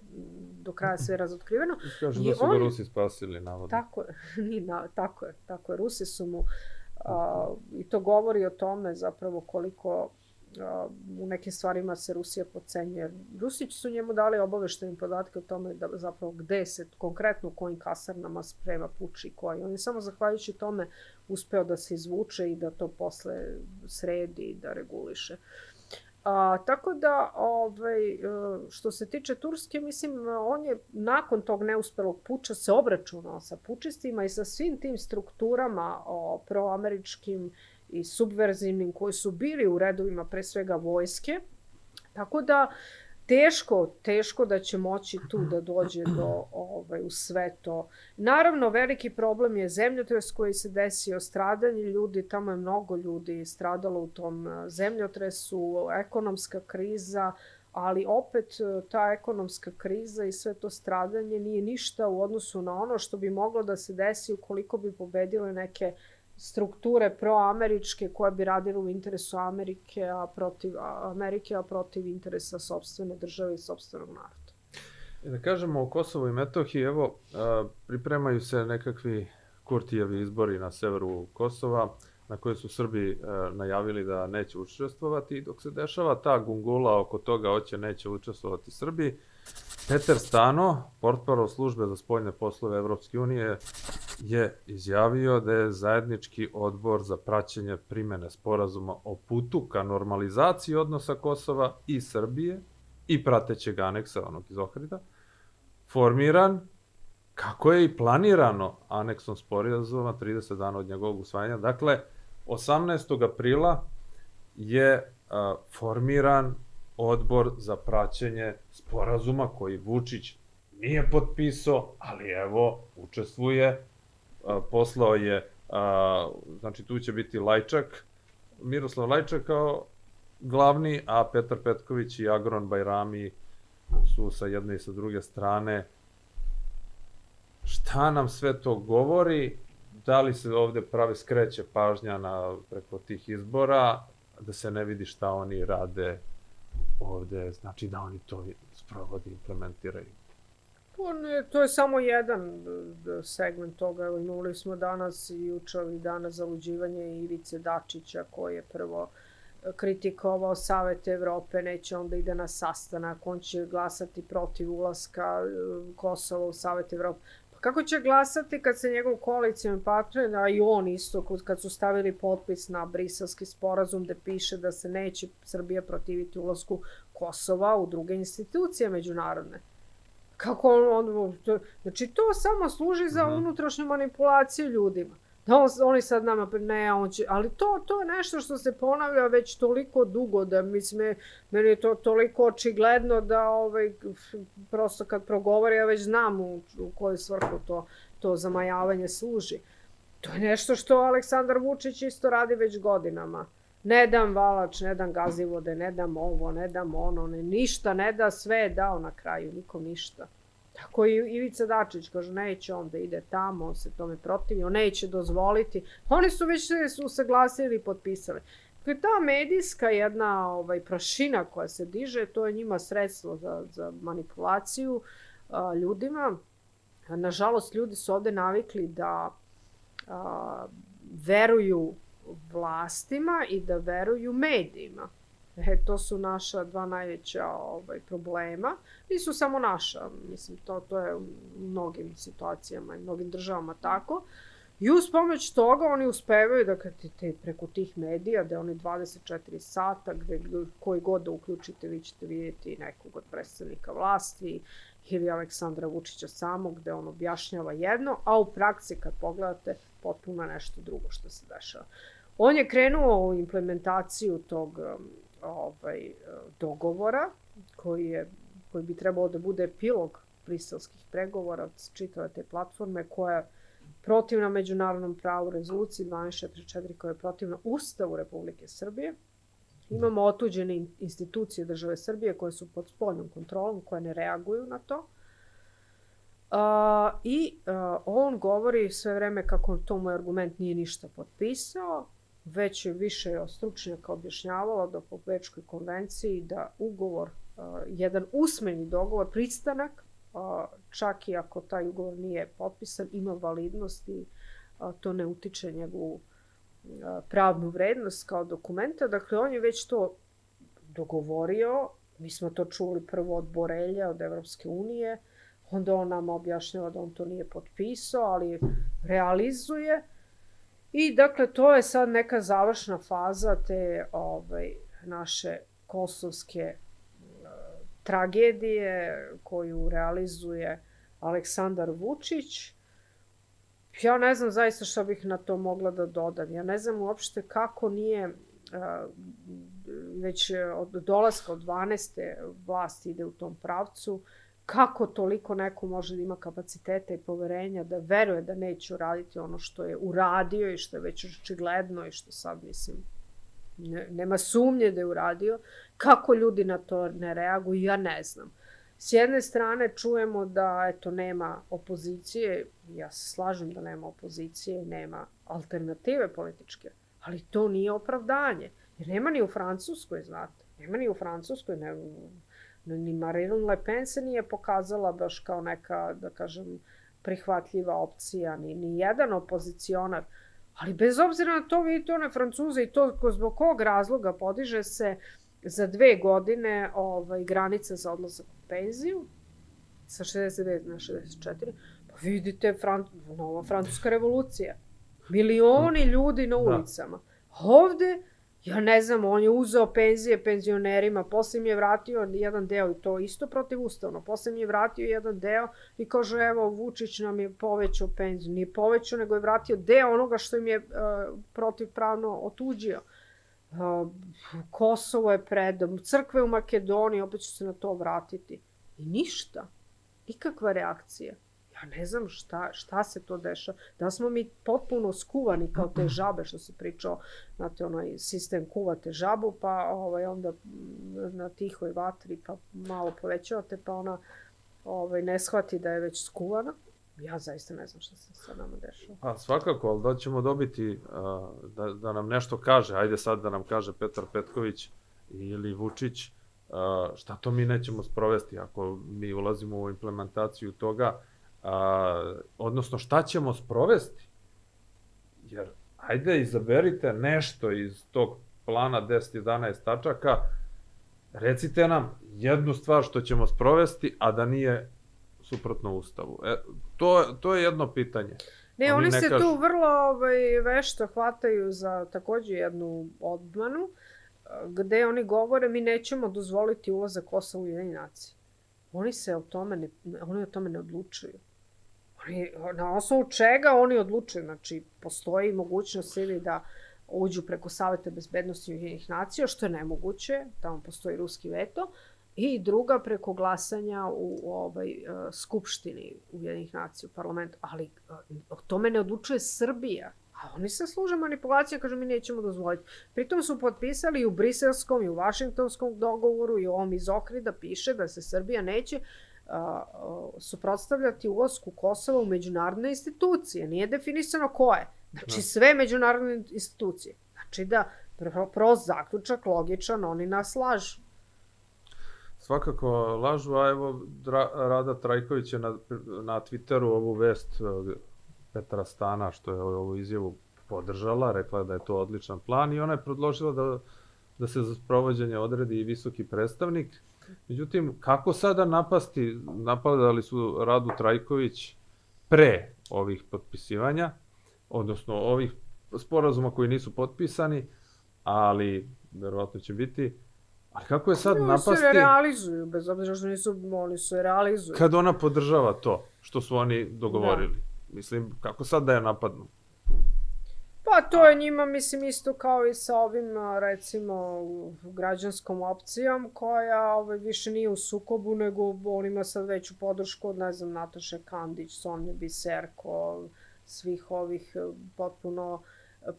do kraja sve razotkriveno. Kažu da su on, ga Rusi spasili, navodno. Tako je, ni na, tako je, tako je. Rusi su mu, a, i to govori o tome zapravo koliko a, u nekim stvarima se Rusija pocenjuje. Rusi su njemu dali obavešteni podatke o tome da zapravo gde se konkretno u kojim kasarnama sprema puči koji. On je samo zahvaljujući tome uspeo da se izvuče i da to posle sredi i da reguliše. Uh, A, tako da, ovaj, e, što se tiče Turske, mislim, on je nakon tog neuspelog puča se obračunao sa pučistima i sa svim tim strukturama o, proameričkim i subverzivnim koji su bili u redovima pre svega vojske. Tako da, teško, teško da će moći tu da dođe do ovaj, u sve to. Naravno, veliki problem je zemljotres koji se desio, stradanje ljudi, tamo je mnogo ljudi stradalo u tom eh, zemljotresu, ekonomska kriza, ali opet eh, ta ekonomska kriza i sve to stradanje nije ništa u odnosu na ono što bi moglo da se desi ukoliko bi pobedile neke strukture proameričke koje bi radile u interesu Amerike, a protiv Amerike, a protiv interesa sobstvene države i sobstvenog naroda. I da kažemo o Kosovo i Metohiji, evo, pripremaju se nekakvi Kurtijevi izbori na severu Kosova, na koje su Srbi najavili da neće učestvovati, dok se dešava ta gungula oko toga hoće, neće učestvovati Srbi, Peter Stano, portparol službe za spoljne poslove Evropske unije, je izjavio da je zajednički odbor za praćenje primene sporazuma o putu ka normalizaciji odnosa Kosova i Srbije i pratećeg aneksa onog iz Ohrida, formiran kako je i planirano aneksom sporazuma 30 dana od njegovog usvajanja. Dakle, 18. aprila je a, formiran odbor za praćenje sporazuma koji Vučić nije potpisao, ali evo, učestvuje, poslao je, znači tu će biti Lajčak, Miroslav Lajčak kao glavni, a Petar Petković i Agron Bajrami su sa jedne i sa druge strane. Šta nam sve to govori? Da li se ovde pravi skreće pažnja na, preko tih izbora, da se ne vidi šta oni rade ovde, znači da oni to sprovodi, implementiraju? Pa ne, to je samo jedan segment toga. Evo, imali smo danas i jučer i danas zaluđivanje Ivice Dačića koji je prvo e, kritikovao Savet Evrope, neće onda ide na sastanak, on će glasati protiv ulaska e, Kosova u Savet Evrope. Kako će glasati kad se njegov koalicijan partner, a i on isto, kad su stavili potpis na briselski sporazum gde piše da se neće Srbija protiviti ulasku Kosova u druge institucije međunarodne. Kako on, on to, znači to samo služi za mm. unutrašnju manipulaciju ljudima. Da on, oni sad nama, ne, on će, ali to, to je nešto što se ponavlja već toliko dugo da mislim, meni je to toliko očigledno da ovaj, prosto kad progovori ja već znam u, u koju svrhu to, to zamajavanje služi. To je nešto što Aleksandar Vučić isto radi već godinama. Ne dam valač, ne dam gazivode, ne dam ovo, ne dam ono, ne, ništa ne da, sve je dao na kraju, nikom ništa. Tako i Ivica Dačić kaže, neće on da ide tamo, on se tome protivi, on neće dozvoliti. Oni su već se usaglasili i potpisali. Dakle, ta medijska jedna ovaj, prašina koja se diže, to je njima sredstvo za, za manipulaciju a, ljudima. Nažalost, ljudi su ovde navikli da a, veruju vlastima i da veruju medijima. E, to su naša dva najveća ovaj, problema. Nisu samo naša, mislim, to, to je u mnogim situacijama i mnogim državama tako. I uz pomoć toga oni uspevaju da kad te, preko tih medija, da oni 24 sata, gde koji god da uključite, vi ćete vidjeti nekog od predstavnika vlasti ili Aleksandra Vučića samog, gde on objašnjava jedno, a u praksi kad pogledate potpuno nešto drugo što se dešava. On je krenuo u implementaciju tog um, ovaj, dogovora koji, je, koji bi trebalo da bude epilog briselskih pregovora od čitave te platforme koja protivna međunarodnom pravu rezoluciji 1244 koja je protivna Ustavu Republike Srbije. Imamo otuđene institucije države Srbije koje su pod spoljnom kontrolom, koje ne reaguju na to. Uh, I uh, on govori sve vreme kako to moj argument nije ništa potpisao, već je više stručnjaka objašnjavalo da po Bečkoj konvenciji da ugovor, jedan usmeni dogovor, pristanak, čak i ako taj ugovor nije potpisan, ima validnost i to ne utiče njegovu pravnu vrednost kao dokumenta. Dakle, on je već to dogovorio, mi smo to čuli prvo od Borelja, od Evropske unije, onda on nam objašnjava da on to nije potpisao, ali realizuje. I dakle, to je sad neka završna faza te ovaj, naše kosovske uh, tragedije koju realizuje Aleksandar Vučić. Ja ne znam zaista šta bih na to mogla da dodam. Ja ne znam uopšte kako nije uh, već od dolaska od 12. vlast ide u tom pravcu. Uh, kako toliko neko može da ima kapaciteta i poverenja da veruje da neće uraditi ono što je uradio i što je već očigledno i što sad mislim ne, nema sumnje da je uradio. Kako ljudi na to ne reaguju, ja ne znam. S jedne strane čujemo da eto nema opozicije, ja se slažem da nema opozicije, nema alternative političke, ali to nije opravdanje. Jer nema ni u Francuskoj, znate. Nema ni u Francuskoj, ne, ni Marine Le Pen se nije pokazala baš kao neka, da kažem, prihvatljiva opcija, ni, ni jedan opozicionar. Ali bez obzira na to, vidite one Francuze i to zbog kog razloga podiže se za dve godine ovaj, granica za odlazak u penziju sa 69 na 64. Pa vidite, Fran nova francuska revolucija. Milioni ljudi na da. ulicama. Ovde Ja ne znam, on je uzeo penzije penzionerima, posle mi je vratio jedan deo i to isto protivustavno. Posle mi je vratio jedan deo i kaže evo Vučić nam je povećao penziju. Nije povećao, nego je vratio deo onoga što im je uh, protivpravno otuđio. Uh, Kosovo je predom, crkve u Makedoniji, opet ću se na to vratiti. I ništa. Nikakva reakcija. Pa ne znam šta, šta se to dešava. Da smo mi potpuno skuvani kao te žabe što se pričao, znate, onaj sistem kuvate žabu, pa ovaj, onda na tihoj vatri pa malo povećavate, pa ona ovaj, ne shvati da je već skuvana. Ja zaista ne znam šta se sa nama dešava. Pa svakako, ali da ćemo dobiti a, da, da nam nešto kaže, ajde sad da nam kaže Petar Petković ili Vučić, a, šta to mi nećemo sprovesti ako mi ulazimo u implementaciju toga, a, odnosno šta ćemo sprovesti. Jer, ajde, izaberite nešto iz tog plana 10-11 tačaka, recite nam jednu stvar što ćemo sprovesti, a da nije suprotno ustavu. E, to, to je jedno pitanje. Ne, oni, oni ne se kažu... tu vrlo ovaj, vešto hvataju za takođe jednu odmanu, gde oni govore mi nećemo dozvoliti ulazak Kosova u jedini. Oni se o tome ne, oni o tome ne odlučuju. Oni, na osnovu čega oni odlučuju? Znači, postoji mogućnost ili da uđu preko Saveta bezbednosti Ujedinih nacija, što je nemoguće, tamo postoji ruski veto, i druga preko glasanja u, u ovaj uh, skupštini Ujedinih nacija u parlamentu, ali uh, o tome ne odlučuje Srbija. A oni se služe manipulacijom, kažu mi nećemo dozvoliti. Pritom su potpisali i u briselskom i u vašingtonskom dogovoru i u ovom iz Ohrida piše da se Srbija neće suprotstavljati ulazku Kosova u međunarodne institucije. Nije definisano koje. Znači, da. sve međunarodne institucije. Znači da, prost zaključak, logičan, oni nas lažu. Svakako lažu, a evo Rada Trajković je na, na Twitteru ovu vest e, Petra Stana, što je ovu izjavu podržala, rekla da je to odličan plan i ona je predložila da, da se za sprovođenje odredi i visoki predstavnik Međutim, kako sada napasti, napadali su Radu Trajković pre ovih potpisivanja, odnosno ovih sporazuma koji nisu potpisani, ali verovatno će biti. Ali kako je sad oni napasti... Oni se realizuju, bez obzira što nisu, oni se realizuju. Kad ona podržava to što su oni dogovorili. Da. Mislim, kako sad da je napadnu? Pa to je njima, mislim, isto kao i sa ovim, recimo, građanskom opcijom, koja ovaj, više nije u sukobu, nego on ima sad veću podršku od, ne znam, Nataše Kandić, Sonja Biserko, svih ovih e, potpuno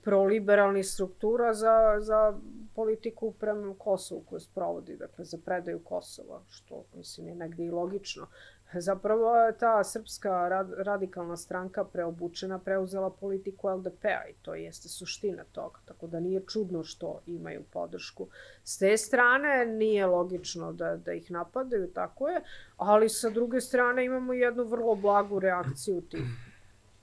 proliberalnih struktura za, za politiku prema Kosovu koju sprovodi, dakle, za predaju Kosova, što, mislim, je negde i logično. Zapravo je ta srpska radikalna stranka preobučena preuzela politiku LDP-a i to jeste suština toga. Tako da nije čudno što imaju podršku. S te strane nije logično da, da ih napadaju, tako je, ali sa druge strane imamo jednu vrlo blagu reakciju tih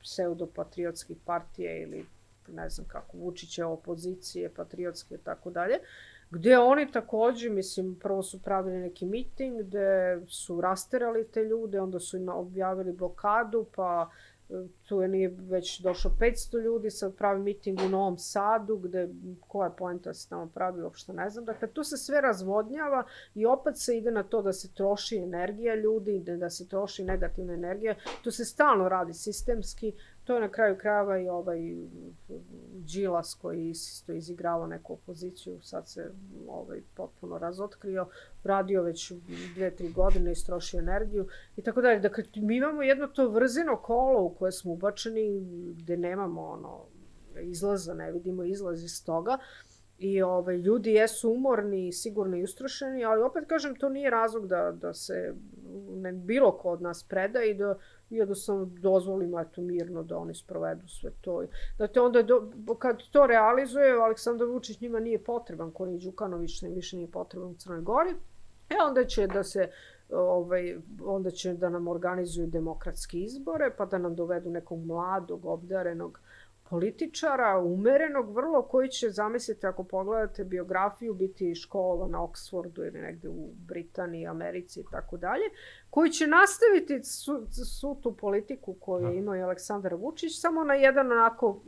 pseudopatriotskih partija ili ne znam kako, Vučiće opozicije, patriotske i tako dalje, gde oni takođe, mislim, prvo su pravili neki miting gde su rasterali te ljude, onda su im objavili blokadu, pa e, tu je nije već došlo 500 ljudi, sad pravi miting u Novom Sadu, gde koja je poenta da se tamo pravi, uopšte ne znam. Dakle, tu se sve razvodnjava i opet se ide na to da se troši energija ljudi, da se troši negativna energija. Tu se stalno radi sistemski, To je na kraju krajeva i ovaj Đilas koji isto izigrava neku opoziciju, sad se ovaj, potpuno razotkrio, radio već dve, tri godine, istrošio energiju i tako dalje. Dakle, mi imamo jedno to vrzino kolo u koje smo ubačeni, gde nemamo ono, izlaza, ne vidimo izlaz iz toga. I ovaj, ljudi jesu umorni, sigurno i ustrošeni, ali opet kažem, to nije razlog da, da se ne, bilo ko od nas preda i da jednostavno dozvolimo eto mirno da oni sprovedu sve to. Znate, onda do, kad to realizuje, Aleksandar Vučić njima nije potreban, Koni Đukanović ne više nije potreban u Crnoj Gori, e onda će da se ovaj, onda će da nam organizuju demokratske izbore, pa da nam dovedu nekog mladog, obdarenog političara, umerenog vrlo, koji će, zamislite, ako pogledate biografiju, biti školovan na Oxfordu ili negde u Britaniji, Americi i tako dalje, koji će nastaviti su, su tu politiku koju je da. imao i Aleksandar Vučić, samo na jedan onako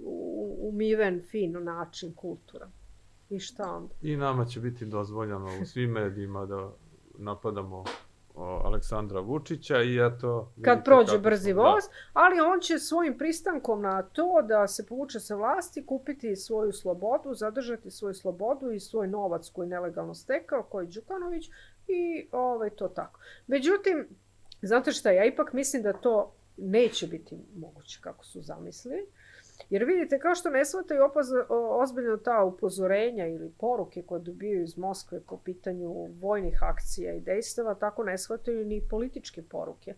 umiven, fin način, kultura. I šta onda? I nama će biti dozvoljeno u svim medijima da napadamo Aleksandra Vučića i eto... Kad prođe brzi da. voz, ali on će svojim pristankom na to da se povuče sa vlasti, kupiti svoju slobodu, zadržati svoju slobodu i svoj novac koji nelegalno stekao, koji Đukanović i ovaj, to tako. Međutim, znate šta, ja ipak mislim da to neće biti moguće kako su zamislili. Jer vidite, kao što ne shvataju ozbiljno ta upozorenja ili poruke koje dobijaju iz Moskve po pitanju vojnih akcija i dejstava, tako ne shvataju ni političke poruke.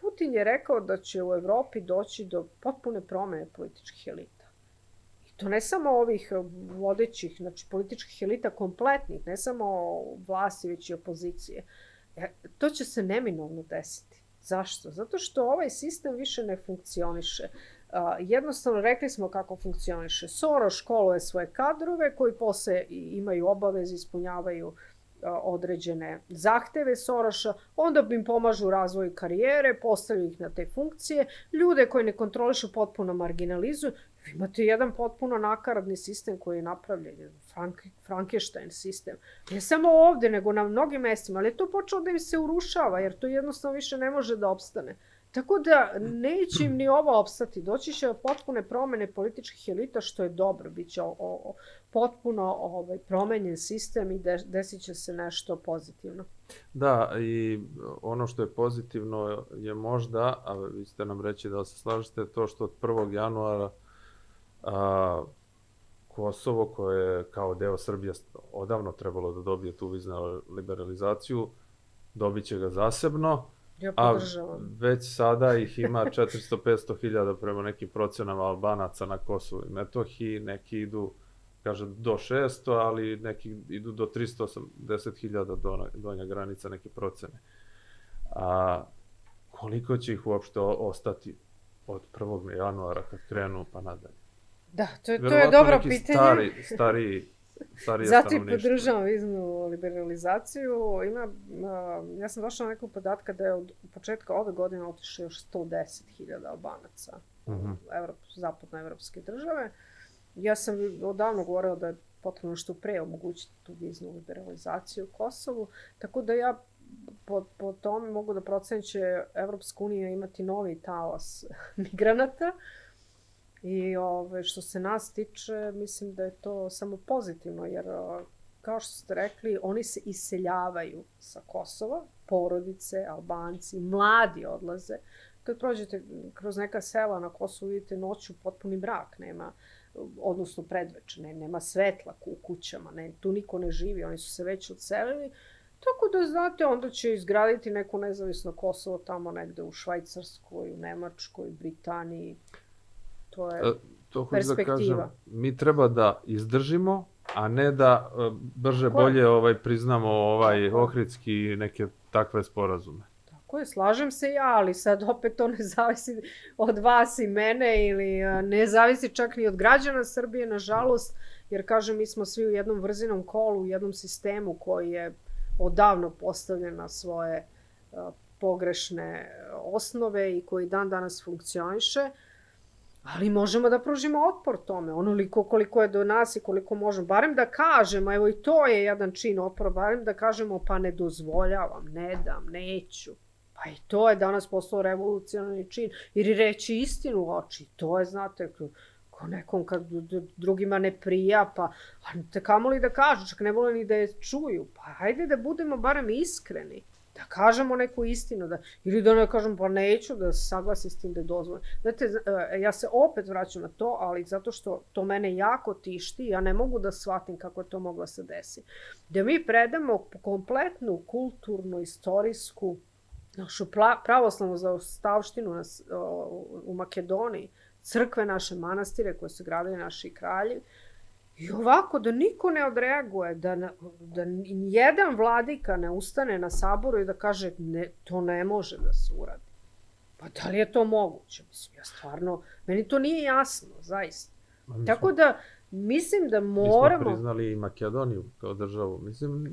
Putin je rekao da će u Evropi doći do potpune promene političkih elita. I to ne samo ovih vodećih, znači političkih elita kompletnih, ne samo vlasti, već i opozicije. E, to će se neminovno desiti. Zašto? Zato što ovaj sistem više ne funkcioniše. Jednostavno rekli smo kako funkcioniše. Soro školuje svoje kadrove koji posle imaju obaveze, ispunjavaju određene zahteve Soroša, onda im pomažu u razvoju karijere, postavljaju ih na te funkcije, ljude koji ne kontrolišu potpuno marginalizuju. Vi imate jedan potpuno nakaradni sistem koji je napravljen, Frank, Frankenstein sistem. Ne samo ovde, nego na mnogim mestima, ali je to počelo da im se urušava, jer to jednostavno više ne može da opstane. Tako da neće im ni ovo opstati. Doći će potpune promene političkih elita, što je dobro. Biće o, o, potpuno ovaj, promenjen sistem i de, desit će se nešto pozitivno. Da, i ono što je pozitivno je možda, a vi ste nam reći da se slažete, to što od 1. januara a, Kosovo, koje je kao deo Srbije odavno trebalo da dobije tu viznu liberalizaciju, dobit će ga zasebno, Ja podržavam. A već sada ih ima 400-500 hiljada prema nekim procenama Albanaca na Kosovu i Metohiji, neki idu, kaže, do 600, ali neki idu do 380 hiljada do, donja granica neke procene. A koliko će ih uopšte ostati od 1. januara kad krenu pa nadalje? Da, to je, to je dobro pitanje. Stari, stari starije Zato i podržavam viznu liberalizaciju. Ima, ja sam došla na nekog podatka da je od početka ove godine otišao još 110.000 Albanaca uh -huh. u Evrop, zapadnoevropske države. Ja sam odavno govorila da je potrebno što pre omogućiti tu viznu liberalizaciju u Kosovu, tako da ja po, po tome mogu da procenim će Evropska unija imati novi talas migranata, I ove, što se nas tiče, mislim da je to samo pozitivno, jer kao što ste rekli, oni se iseljavaju sa Kosova, porodice, Albanci, mladi odlaze. Kad prođete kroz neka sela na Kosovu, vidite noću potpuni mrak, nema, odnosno predveče, ne, nema svetla u kućama, ne, tu niko ne živi, oni su se već odselili. Tako da, znate, onda će izgraditi neko nezavisno Kosovo tamo negde u Švajcarskoj, u Nemačkoj, Britaniji. To je e, to da kažem, mi treba da izdržimo, a ne da e, brže Tako bolje je. ovaj priznamo ovaj Ohridski i neke takve sporazume. Tako je, slažem se ja, ali sad opet to ne zavisi od vas i mene ili e, ne zavisi čak ni od građana Srbije, nažalost, jer kažem, mi smo svi u jednom vrzinom kolu, u jednom sistemu koji je odavno postavljen na svoje pogrešne osnove i koji dan danas funkcioniše. Uh, Ali možemo da pružimo otpor tome, onoliko koliko je do nas i koliko možemo. Barem da kažemo, evo i to je jedan čin otpora, barem da kažemo pa ne dozvoljavam, ne dam, neću. Pa i to je danas postao revolucionarni čin. Ili reći istinu u oči. To je, znate, ko nekom kad drugima ne prija, pa te kamo li da kažu, čak ne vole ni da je čuju. Pa hajde da budemo barem iskreni da kažemo neku istinu, da, ili da ne kažem pa neću da se saglasi s tim da je dozvoljeno. Znate, e, ja se opet vraćam na to, ali zato što to mene jako tišti, ja ne mogu da shvatim kako je to moglo se desi. Da mi predamo kompletnu kulturnu, istorijsku, našu pravoslavnu zaostavštinu nas, u Makedoniji, crkve naše manastire koje su gradili naši kralji, I ovako, da niko ne odreaguje, da, da jedan vladika ne ustane na saboru i da kaže ne, to ne može da se uradi. Pa da li je to moguće? Mislim, ja stvarno, meni to nije jasno, zaista. Mislim, Tako da, mislim da moramo... Mi smo priznali i Makedoniju kao državu. Mislim,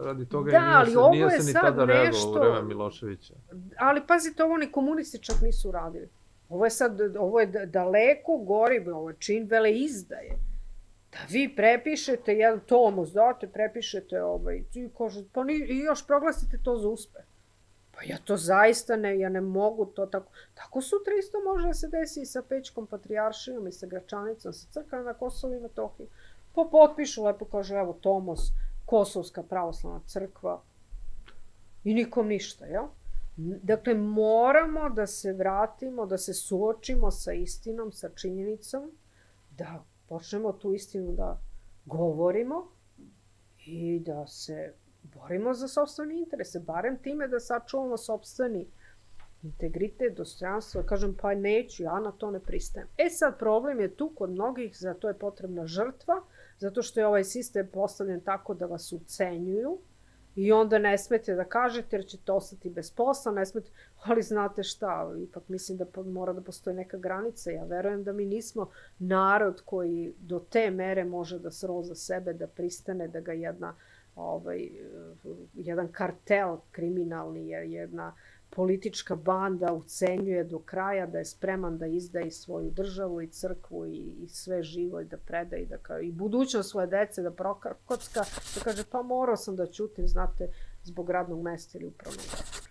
radi toga da, nije, ali se, nije se ni tada nešto... u vreme Miloševića. Ali pazite, ovo ni komunisti čak nisu radili. Ovo je sad, ovo je daleko gori, ovo je čin vele izdaje da vi prepišete jedan tomos, date, prepišete ovaj, i kaže, pa ni, i još proglasite to za uspeh. Pa ja to zaista ne, ja ne mogu to tako. Tako sutra isto može da se desi i sa Pećkom patrijaršijom i sa Gračanicom, sa crkvom na Kosovo i Metohiji. Pa potpišu, lepo kaže, evo, Tomos, Kosovska pravoslavna crkva. I nikom ništa, jel? Dakle, moramo da se vratimo, da se suočimo sa istinom, sa činjenicom, da počnemo tu istinu da govorimo i da se borimo za sobstvene interese, barem time da sačuvamo sobstveni integritet, dostojanstvo, kažem pa neću, ja na to ne pristajem. E sad problem je tu kod mnogih, za to je potrebna žrtva, zato što je ovaj sistem postavljen tako da vas ucenjuju, I onda ne smete da kažete jer ćete ostati bez posla, ne smete, ali znate šta, ipak mislim da mora da postoji neka granica. Ja verujem da mi nismo narod koji do te mere može da sroza sebe, da pristane, da ga jedna, ovaj, jedan kartel kriminalni, jedna politička banda ucenjuje do kraja da je spreman da izda i svoju državu i crkvu i, i sve živo i da preda i da kao, i budućnost svoje dece da prokocka, da kaže pa morao sam da ćutim, znate, zbog radnog mesta ili upravnog zakona.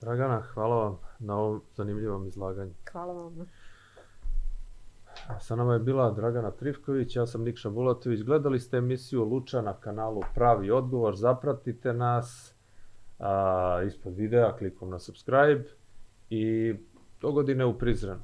Dragana, hvala vam na ovom zanimljivom izlaganju. Hvala vam. Sa nama je bila Dragana Trifković, ja sam Nikša Bulatović. Gledali ste emisiju Luča na kanalu Pravi odgovor. Zapratite nas a, ispod videa klikom na subscribe i do godine u Prizrenu.